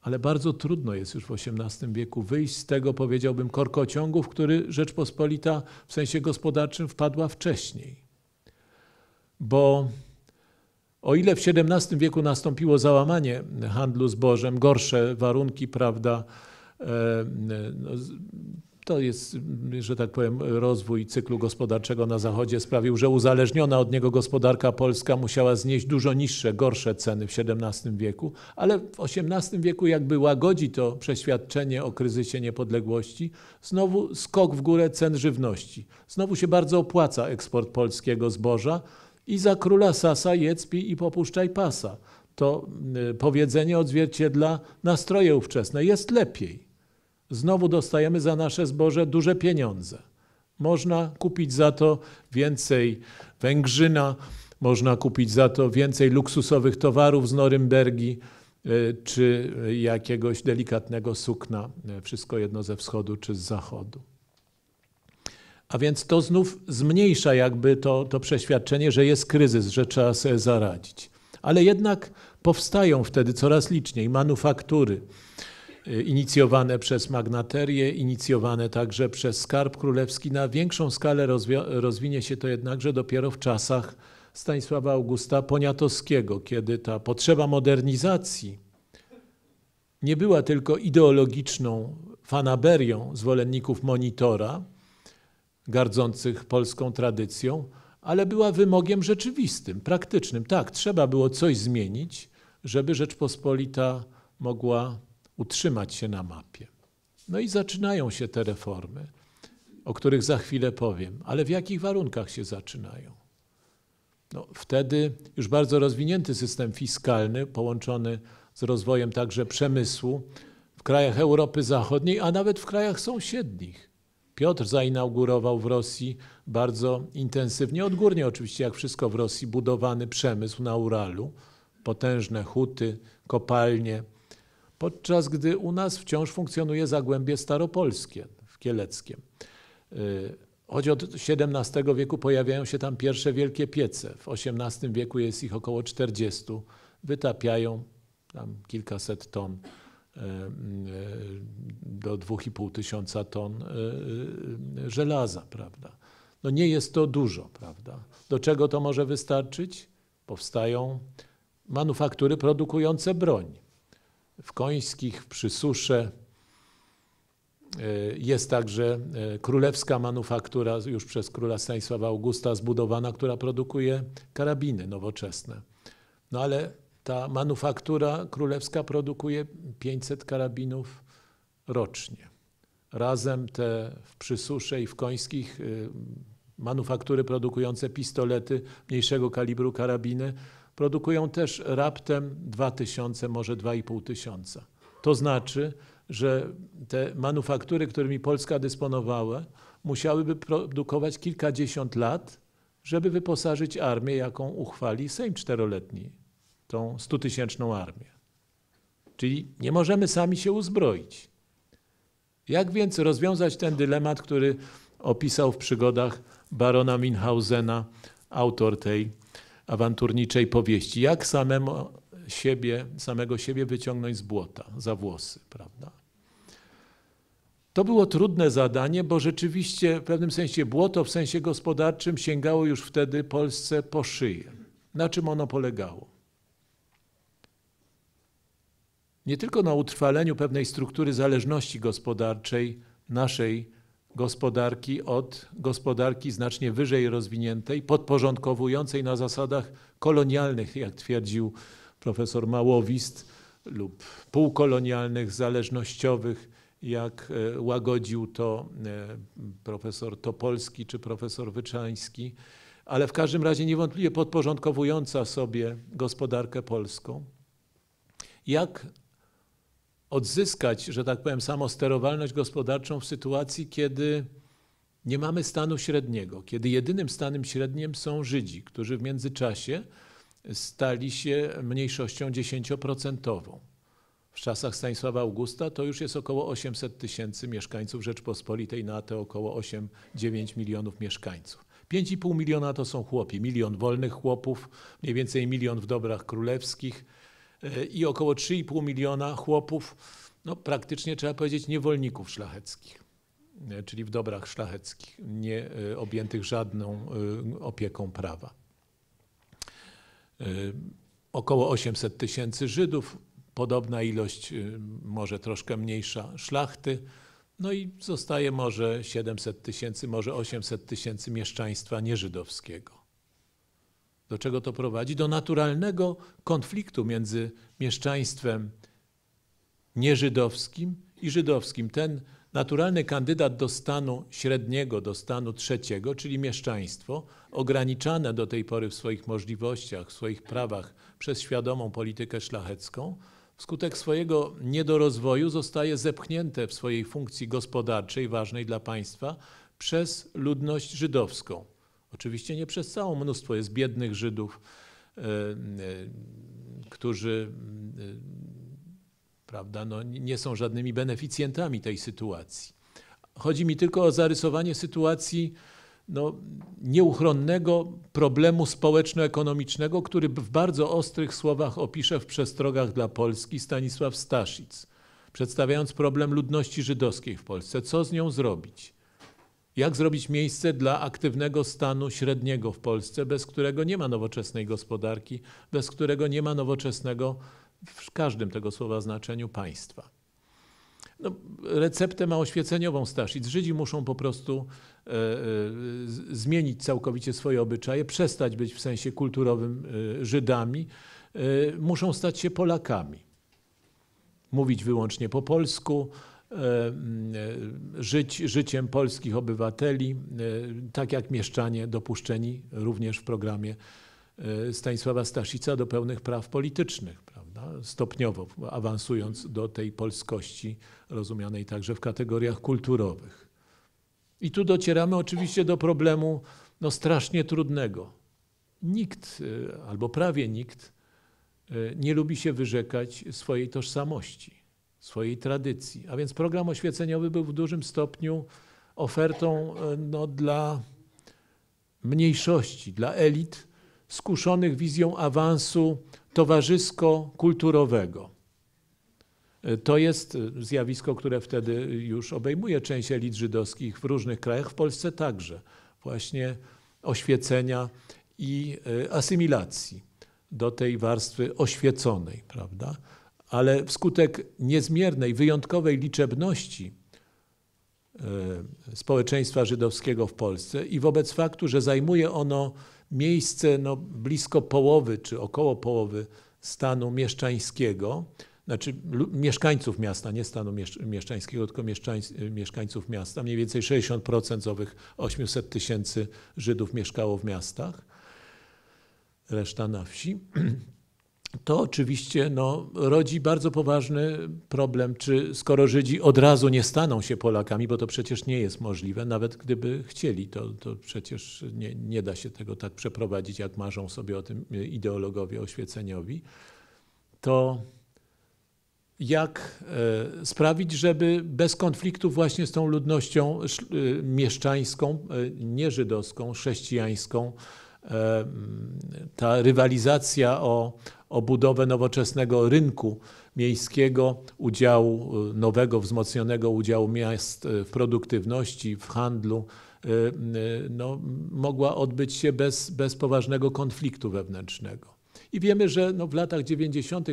ale bardzo trudno jest już w XVIII wieku wyjść z tego, powiedziałbym, korkociągu, w który Rzeczpospolita w sensie gospodarczym wpadła wcześniej. Bo o ile w XVII wieku nastąpiło załamanie handlu zbożem, gorsze warunki, prawda, E, no, To jest, że tak powiem, rozwój cyklu gospodarczego na Zachodzie sprawił, że uzależniona od niego gospodarka polska musiała znieść dużo niższe, gorsze ceny w XVII wieku, ale w XVIII wieku jakby łagodzi to przeświadczenie o kryzysie niepodległości, znowu skok w górę cen żywności. Znowu się bardzo opłaca eksport polskiego zboża i za króla Sasa jedz, pij i popuszczaj pasa. To y, powiedzenie odzwierciedla nastroje ówczesne. Jest lepiej znowu dostajemy za nasze zboże duże pieniądze. Można kupić za to więcej węgrzyna, można kupić za to więcej luksusowych towarów z Norymbergi e, czy jakiegoś delikatnego sukna, wszystko jedno ze wschodu czy z zachodu. A więc to znów zmniejsza jakby to, to przeświadczenie, że jest kryzys, że trzeba sobie zaradzić. Ale jednak powstają wtedy coraz liczniej manufaktury, Y, inicjowane przez magnaterię, inicjowane także przez Skarb Królewski. Na większą skalę rozwinie się to jednakże dopiero w czasach Stanisława Augusta Poniatowskiego, kiedy ta potrzeba modernizacji nie była tylko ideologiczną fanaberią zwolenników monitora, gardzących polską tradycją, ale była wymogiem rzeczywistym, praktycznym. Tak, trzeba było coś zmienić, żeby Rzeczpospolita mogła utrzymać się na mapie. No i zaczynają się te reformy, o których za chwilę powiem, ale w jakich warunkach się zaczynają? No, wtedy już bardzo rozwinięty system fiskalny, połączony z rozwojem także przemysłu w krajach Europy Zachodniej, a nawet w krajach sąsiednich. Piotr zainaugurował w Rosji bardzo intensywnie, odgórnie oczywiście, jak wszystko w Rosji, budowany przemysł na Uralu, potężne huty, kopalnie, podczas gdy u nas wciąż funkcjonuje Zagłębie Staropolskie w Kieleckiem. Y, choć od XVII wieku pojawiają się tam pierwsze wielkie piece. W XVIII wieku jest ich około 40. Wytapiają tam kilkaset ton do 2,5 tysiąca ton żelaza, prawda? No nie jest to dużo, prawda? Do czego to może wystarczyć? Powstają manufaktury produkujące broń w Końskich, w Przysusze. E, jest także e, królewska manufaktura już przez króla Stanisława Augusta zbudowana, która produkuje karabiny nowoczesne. No ale ta manufaktura królewska produkuje 500 karabinów rocznie. Razem te w Przysusze i w Końskich e, manufaktury produkujące pistolety mniejszego kalibru karabiny produkują też raptem 2000, może 2,5 tysiąca. To znaczy, że te manufaktury, którymi Polska dysponowała, musiałyby produkować kilkadziesiąt lat, żeby wyposażyć armię, jaką uchwali Sejm czteroletni, tą stutysięczną armię. Czyli nie możemy sami się uzbroić. Jak więc rozwiązać ten dylemat, który opisał w przygodach barona Minhausena, autor tej awanturniczej powieści. Jak samemu siebie, samego siebie wyciągnąć z błota, za włosy, prawda? To było trudne zadanie, bo rzeczywiście w pewnym sensie błoto w sensie gospodarczym sięgało już wtedy Polsce po szyję. Na czym ono polegało? Nie tylko na utrwaleniu pewnej struktury zależności gospodarczej naszej gospodarki od gospodarki znacznie wyżej rozwiniętej, podporządkowującej na zasadach kolonialnych, jak twierdził profesor Małowist, lub półkolonialnych, zależnościowych, jak e, łagodził to e, profesor Topolski czy profesor Wyczański, ale w każdym razie niewątpliwie podporządkowująca sobie gospodarkę polską. Jak odzyskać, że tak powiem, samosterowalność gospodarczą w sytuacji, kiedy nie mamy stanu średniego, kiedy jedynym stanem średnim są Żydzi, którzy w międzyczasie stali się mniejszością dziesięcioprocentową. W czasach Stanisława Augusta to już jest około 800 tysięcy mieszkańców Rzeczpospolitej na te około 8-9 milionów mieszkańców. 5,5 miliona to są chłopi, milion wolnych chłopów, mniej więcej milion w dobrach królewskich, i około 3,5 miliona chłopów, no praktycznie trzeba powiedzieć niewolników szlacheckich, e, czyli w dobrach szlacheckich, nie e, objętych żadną opieką prawa. Około 800 tysięcy Żydów, podobna ilość, może troszkę mniejsza, szlachty, No i zostaje może 700 tysięcy, może 800 tysięcy mieszczaństwa nieżydowskiego. Do czego to prowadzi? Do naturalnego konfliktu między mieszczaństwem nieżydowskim i żydowskim. Ten naturalny kandydat do stanu średniego, do stanu trzeciego, czyli mieszczaństwo, ograniczane do tej pory w swoich możliwościach, w swoich prawach przez świadomą politykę szlachecką, wskutek swojego niedorozwoju zostaje zepchnięte w swojej funkcji gospodarczej, ważnej dla państwa, przez ludność żydowską. Oczywiście nie przez całą mnóstwo jest biednych Żydów, e, e, którzy e, prawda, no, nie są żadnymi beneficjentami tej sytuacji. Chodzi mi tylko o zarysowanie sytuacji no, nieuchronnego problemu społeczno-ekonomicznego, który w bardzo ostrych słowach opisze w Przestrogach dla Polski Stanisław Staszic, przedstawiając problem ludności żydowskiej w Polsce. Co z nią zrobić? Jak zrobić miejsce dla aktywnego stanu średniego w Polsce, bez którego nie ma nowoczesnej gospodarki, bez którego nie ma nowoczesnego w każdym tego słowa znaczeniu państwa? No, receptę ma oświeceniową Staszic. Żydzi muszą po prostu e, e, zmienić całkowicie swoje obyczaje, przestać być w sensie kulturowym e, Żydami, muszą stać się Polakami. Mówić wyłącznie po polsku, żyć życiem polskich obywateli, e, tak jak mieszczanie dopuszczeni również w programie e, Stanisława Staszica do pełnych praw politycznych, prawda? stopniowo awansując do tej polskości, rozumianej także w kategoriach kulturowych. I tu docieramy oczywiście do problemu no, strasznie trudnego. Nikt, e, albo prawie nikt, e, nie lubi się wyrzekać swojej tożsamości, swojej tradycji. A więc program oświeceniowy był w dużym stopniu ofertą e, no, dla mniejszości, dla elit skuszonych wizją awansu towarzysko-kulturowego. To jest zjawisko, które wtedy już obejmuje część elit żydowskich w różnych krajach, w Polsce także, właśnie oświecenia i e, asymilacji do tej warstwy oświeconej, prawda? Ale wskutek niezmiernej, wyjątkowej liczebności e, społeczeństwa żydowskiego w Polsce i wobec faktu, że zajmuje ono miejsce no, blisko połowy czy około połowy stanu mieszczańskiego, znaczy mieszkańców miasta, nie stanu mieszczańskiego, tylko mieszkańców miasta. Mniej więcej 60% z owych 800 tysięcy Żydów mieszkało w miastach, reszta na wsi. To oczywiście no, rodzi bardzo poważny problem, czy skoro Żydzi od razu nie staną się Polakami, bo to przecież nie jest możliwe, nawet gdyby chcieli, to, to przecież nie, nie da się tego tak przeprowadzić, jak marzą sobie o tym ideologowie oświeceniowi, to jak e, sprawić, żeby bez konfliktu właśnie z tą ludnością e, mieszczańską, e, nieżydowską, chrześcijańską, ta rywalizacja o, o budowę nowoczesnego rynku miejskiego, udziału, nowego, wzmocnionego udziału miast w produktywności, w handlu, no, mogła odbyć się bez, bez poważnego konfliktu wewnętrznego. I wiemy, że no w latach 90.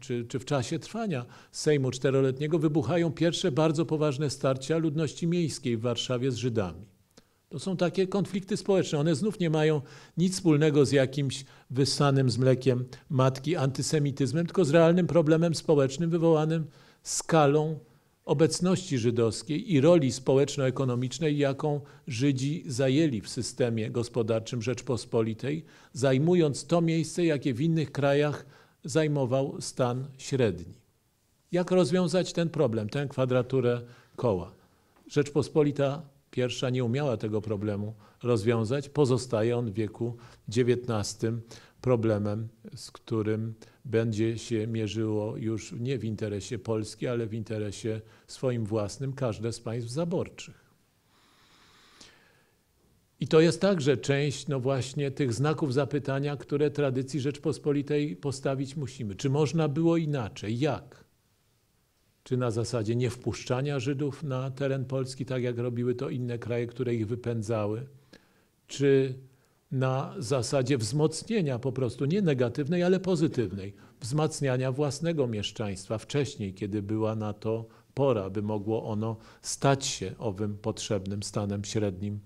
Czy, czy w czasie trwania Sejmu Czteroletniego wybuchają pierwsze bardzo poważne starcia ludności miejskiej w Warszawie z Żydami. To są takie konflikty społeczne. One znów nie mają nic wspólnego z jakimś wyssanym z mlekiem matki antysemityzmem, tylko z realnym problemem społecznym wywołanym skalą obecności żydowskiej i roli społeczno-ekonomicznej, jaką Żydzi zajęli w systemie gospodarczym Rzeczpospolitej, zajmując to miejsce, jakie w innych krajach zajmował stan średni. Jak rozwiązać ten problem, tę kwadraturę koła? Rzeczpospolita pierwsza nie umiała tego problemu rozwiązać. Pozostaje on w wieku XIX problemem, z którym będzie się mierzyło już nie w interesie Polski, ale w interesie swoim własnym każde z państw zaborczych. I to jest także część no właśnie tych znaków zapytania, które tradycji Rzeczpospolitej postawić musimy. Czy można było inaczej? Jak? Czy na zasadzie niewpuszczania Żydów na teren Polski, tak jak robiły to inne kraje, które ich wypędzały? Czy na zasadzie wzmocnienia po prostu, nie negatywnej, ale pozytywnej, wzmacniania własnego mieszczaństwa wcześniej, kiedy była na to pora, by mogło ono stać się owym potrzebnym stanem średnim,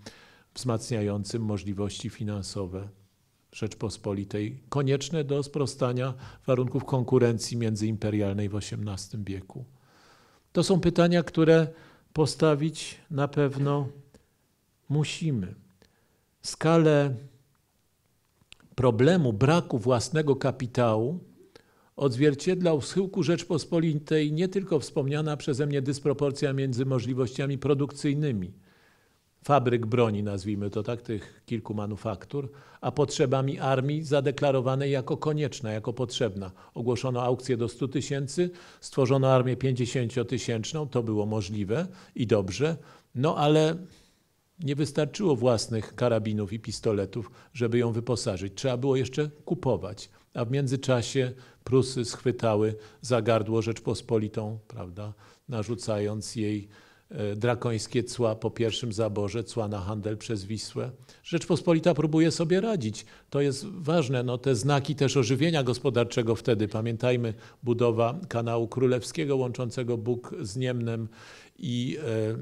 wzmacniającym możliwości finansowe Rzeczpospolitej, konieczne do sprostania warunków konkurencji międzyimperialnej w XVIII wieku. To są pytania, które postawić na pewno musimy. Skalę problemu braku własnego kapitału odzwierciedlał w schyłku Rzeczpospolitej nie tylko wspomniana przeze mnie dysproporcja między możliwościami produkcyjnymi fabryk broni, nazwijmy to tak, tych kilku manufaktur, a potrzebami armii zadeklarowanej jako konieczna, jako potrzebna. Ogłoszono aukcję do 100 tysięcy, stworzono armię 50-tysięczną, to było możliwe i dobrze, no ale nie wystarczyło własnych karabinów i pistoletów, żeby ją wyposażyć. Trzeba było jeszcze kupować. A w międzyczasie Prusy schwytały za gardło Rzeczpospolitą, prawda, narzucając jej drakońskie cła po pierwszym zaborze, cła na handel przez Wisłę. Rzeczpospolita próbuje sobie radzić. To jest ważne, no, te znaki też ożywienia gospodarczego wtedy. Pamiętajmy, budowa kanału królewskiego łączącego Bóg z Niemnem i, e, e,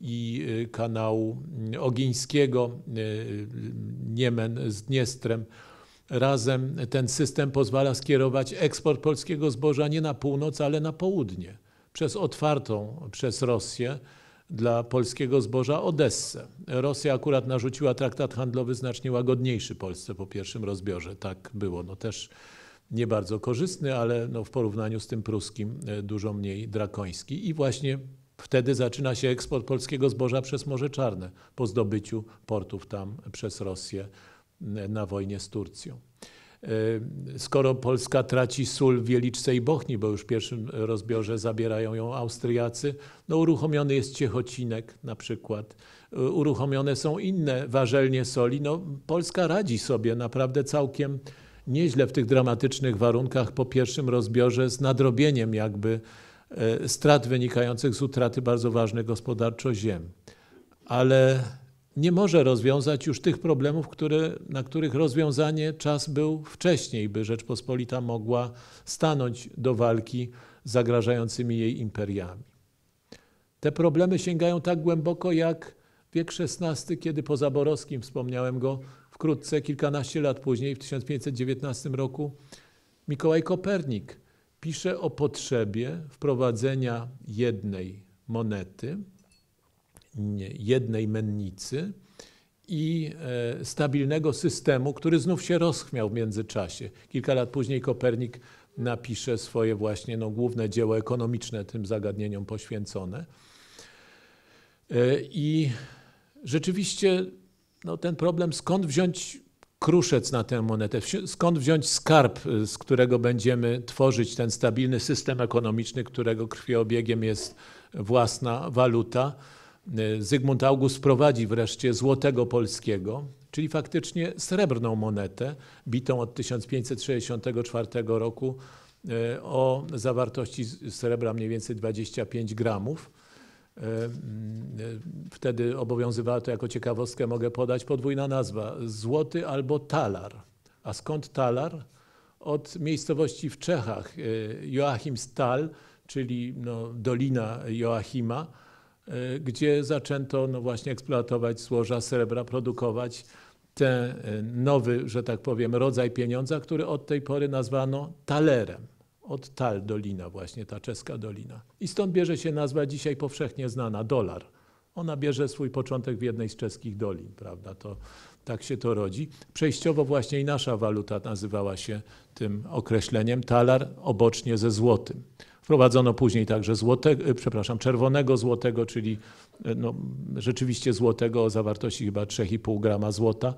i kanału Ogińskiego, Niemen z Dniestrem. Razem ten system pozwala skierować eksport polskiego zboża nie na północ, ale na południe, przez otwartą przez Rosję dla polskiego zboża Odessę. Rosja akurat narzuciła traktat handlowy znacznie łagodniejszy Polsce po pierwszym rozbiorze. Tak było. No też nie bardzo korzystny, ale no w porównaniu z tym pruskim e, dużo mniej drakoński. I właśnie wtedy zaczyna się eksport polskiego zboża przez Morze Czarne po zdobyciu portów tam przez Rosję e, na wojnie z Turcją. E, skoro Polska traci sól w Wieliczce i Bochni, bo już w pierwszym rozbiorze zabierają ją Austriacy, no uruchomiony jest Ciechocinek na przykład, uruchomione są inne warzelnie soli. No, Polska radzi sobie naprawdę całkiem nieźle w tych dramatycznych warunkach po pierwszym rozbiorze z nadrobieniem jakby e, strat wynikających z utraty bardzo ważnych gospodarczo ziem. Ale nie może rozwiązać już tych problemów, które, na których rozwiązanie czas był wcześniej, by Rzeczpospolita mogła stanąć do walki z zagrażającymi jej imperiami. Te problemy sięgają tak głęboko jak wiek XVI, kiedy po Zaborowskim, wspomniałem go, Wkrótce, kilkanaście lat później, w 1519 roku, Mikołaj Kopernik pisze o potrzebie wprowadzenia jednej monety, jednej mennicy i e, stabilnego systemu, który znów się rozchmiał w międzyczasie. Kilka lat później Kopernik napisze swoje właśnie no, główne dzieło ekonomiczne tym zagadnieniom poświęcone. E, I rzeczywiście no, ten problem, skąd wziąć kruszec na tę monetę, skąd wziąć skarb, y, z którego będziemy tworzyć ten stabilny system ekonomiczny, którego krwiobiegiem jest własna waluta. Y, Zygmunt August prowadzi wreszcie złotego polskiego, czyli faktycznie srebrną monetę, bitą od 1564 roku y, o zawartości srebra mniej więcej 25 gramów. E, e, wtedy obowiązywała to jako ciekawostkę, mogę podać, podwójna nazwa, złoty albo talar. A skąd talar? Od miejscowości w Czechach, e, Joachimstal, czyli no, Dolina Joachima, gdzie zaczęto no właśnie eksploatować złoża srebra, produkować ten nowy, że tak powiem, rodzaj pieniądza, który od tej pory nazwano talerem od Tal Dolina właśnie, ta czeska dolina. I stąd bierze się nazwa dzisiaj powszechnie znana, dolar. Ona bierze swój początek w jednej z czeskich dolin, prawda? To, tak się to rodzi. Przejściowo właśnie i nasza waluta nazywała się tym określeniem talar obocznie ze złotym. Wprowadzono później także e, przepraszam, czerwonego złotego, czyli e, no, rzeczywiście złotego o zawartości chyba 3,5 grama złota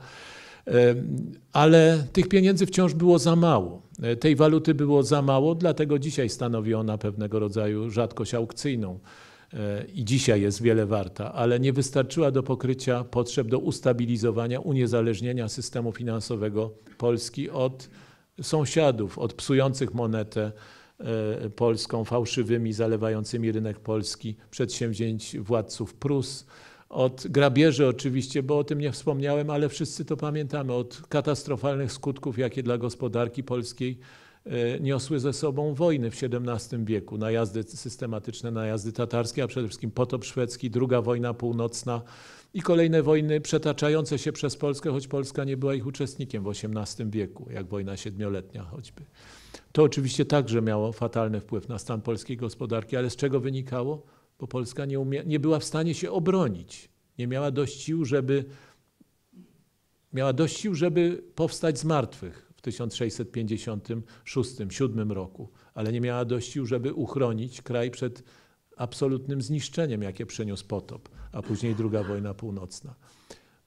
ale tych pieniędzy wciąż było za mało. E, tej waluty było za mało, dlatego dzisiaj stanowi ona pewnego rodzaju rzadkość aukcyjną e, i dzisiaj jest wiele warta, ale nie wystarczyła do pokrycia potrzeb do ustabilizowania, uniezależnienia systemu finansowego Polski od sąsiadów, od psujących monetę e, polską, fałszywymi, zalewającymi rynek polski przedsięwzięć władców Prus, od grabieży oczywiście, bo o tym nie wspomniałem, ale wszyscy to pamiętamy, od katastrofalnych skutków, jakie dla gospodarki polskiej e, niosły ze sobą wojny w XVII wieku, najazdy systematyczne, najazdy tatarskie, a przede wszystkim potop szwedzki, druga wojna północna i kolejne wojny przetaczające się przez Polskę, choć Polska nie była ich uczestnikiem w XVIII wieku, jak wojna siedmioletnia choćby. To oczywiście także miało fatalny wpływ na stan polskiej gospodarki, ale z czego wynikało? Bo Polska nie, nie była w stanie się obronić. Nie miała dość sił, żeby miała dość sił, żeby powstać z martwych w 1656-7 roku, ale nie miała dość sił, żeby uchronić kraj przed absolutnym zniszczeniem, jakie przyniósł potop, a później druga wojna północna.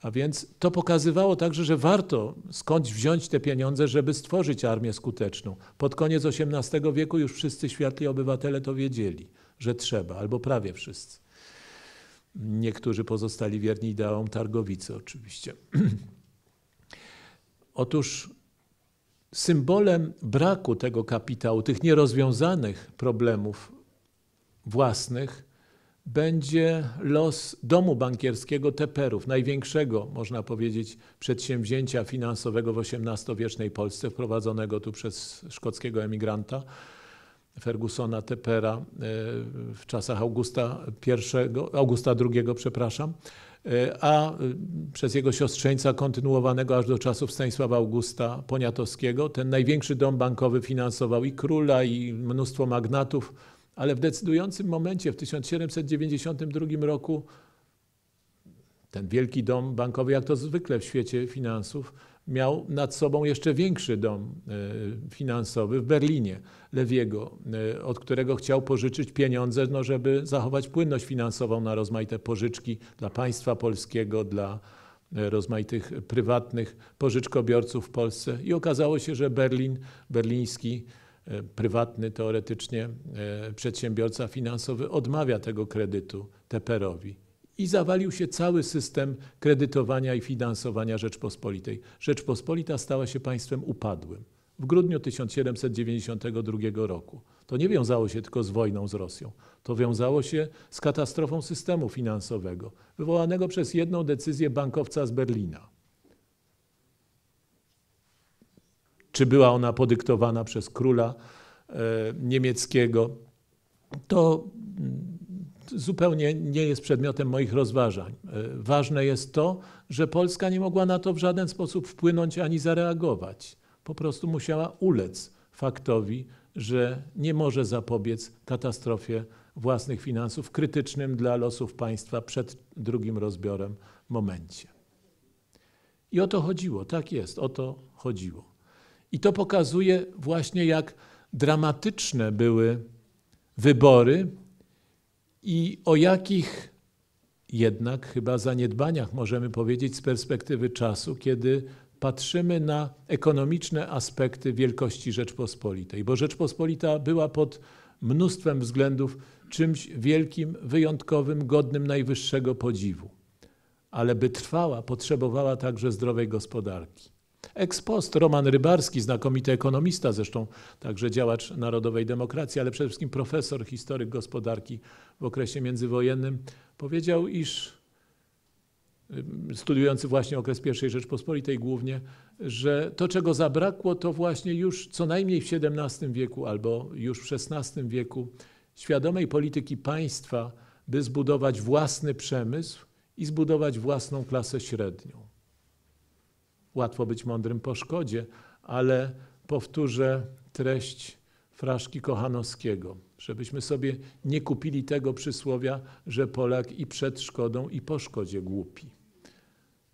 A więc to pokazywało także, że warto skądś wziąć te pieniądze, żeby stworzyć armię skuteczną. Pod koniec XVIII wieku już wszyscy światli obywatele to wiedzieli, że trzeba, albo prawie wszyscy. Niektórzy pozostali wierni ideałom Targowicy oczywiście. Otóż symbolem braku tego kapitału, tych nierozwiązanych problemów własnych, będzie los domu bankierskiego Teperów, największego, można powiedzieć, przedsięwzięcia finansowego w XVIII-wiecznej Polsce, wprowadzonego tu przez szkockiego emigranta Fergusona Tepera e, w czasach Augusta I, Augusta II, przepraszam, e, a e, przez jego siostrzeńca kontynuowanego aż do czasów Stanisława Augusta Poniatowskiego. Ten największy dom bankowy finansował i króla, i mnóstwo magnatów, ale w decydującym momencie, w 1792 roku, ten wielki dom bankowy, jak to zwykle w świecie finansów, miał nad sobą jeszcze większy dom e, finansowy w Berlinie, Lewiego, e, od którego chciał pożyczyć pieniądze, no żeby zachować płynność finansową na rozmaite pożyczki dla państwa polskiego, dla e, rozmaitych prywatnych pożyczkobiorców w Polsce. I okazało się, że Berlin, berliński, prywatny teoretycznie przedsiębiorca finansowy odmawia tego kredytu Teperowi i zawalił się cały system kredytowania i finansowania Rzeczpospolitej. Rzeczpospolita stała się państwem upadłym w grudniu 1792 roku. To nie wiązało się tylko z wojną z Rosją, to wiązało się z katastrofą systemu finansowego, wywołanego przez jedną decyzję bankowca z Berlina. Czy była ona podyktowana przez króla e, niemieckiego, to zupełnie nie jest przedmiotem moich rozważań. E, ważne jest to, że Polska nie mogła na to w żaden sposób wpłynąć ani zareagować. Po prostu musiała ulec faktowi, że nie może zapobiec katastrofie własnych finansów krytycznym dla losów państwa przed drugim rozbiorem momencie. I o to chodziło, tak jest, o to chodziło. I to pokazuje właśnie, jak dramatyczne były wybory i o jakich jednak chyba zaniedbaniach możemy powiedzieć z perspektywy czasu, kiedy patrzymy na ekonomiczne aspekty wielkości Rzeczpospolitej, bo Rzeczpospolita była pod mnóstwem względów czymś wielkim, wyjątkowym, godnym najwyższego podziwu. Ale by trwała, potrzebowała także zdrowej gospodarki. Ex post Roman Rybarski, znakomity ekonomista, zresztą także działacz narodowej demokracji, ale przede wszystkim profesor, historyk gospodarki w okresie międzywojennym, powiedział, iż studiujący właśnie okres I Rzeczpospolitej głównie, że to, czego zabrakło, to właśnie już co najmniej w XVII wieku albo już w XVI wieku świadomej polityki państwa, by zbudować własny przemysł i zbudować własną klasę średnią. Łatwo być mądrym po szkodzie, ale powtórzę treść fraszki Kochanowskiego, żebyśmy sobie nie kupili tego przysłowia, że Polak i przed szkodą, i po szkodzie głupi.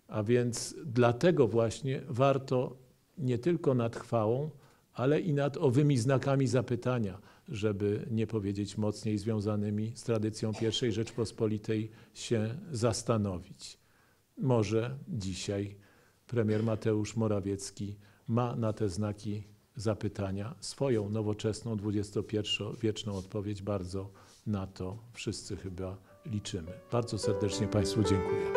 A więc dlatego właśnie warto nie tylko nad chwałą, ale i nad owymi znakami zapytania, żeby nie powiedzieć mocniej związanymi z tradycją I Rzeczpospolitej się zastanowić. Może dzisiaj premier Mateusz Morawiecki ma na te znaki zapytania swoją nowoczesną, XXI-wieczną odpowiedź. Bardzo na to wszyscy chyba liczymy. Bardzo serdecznie Państwu dziękuję.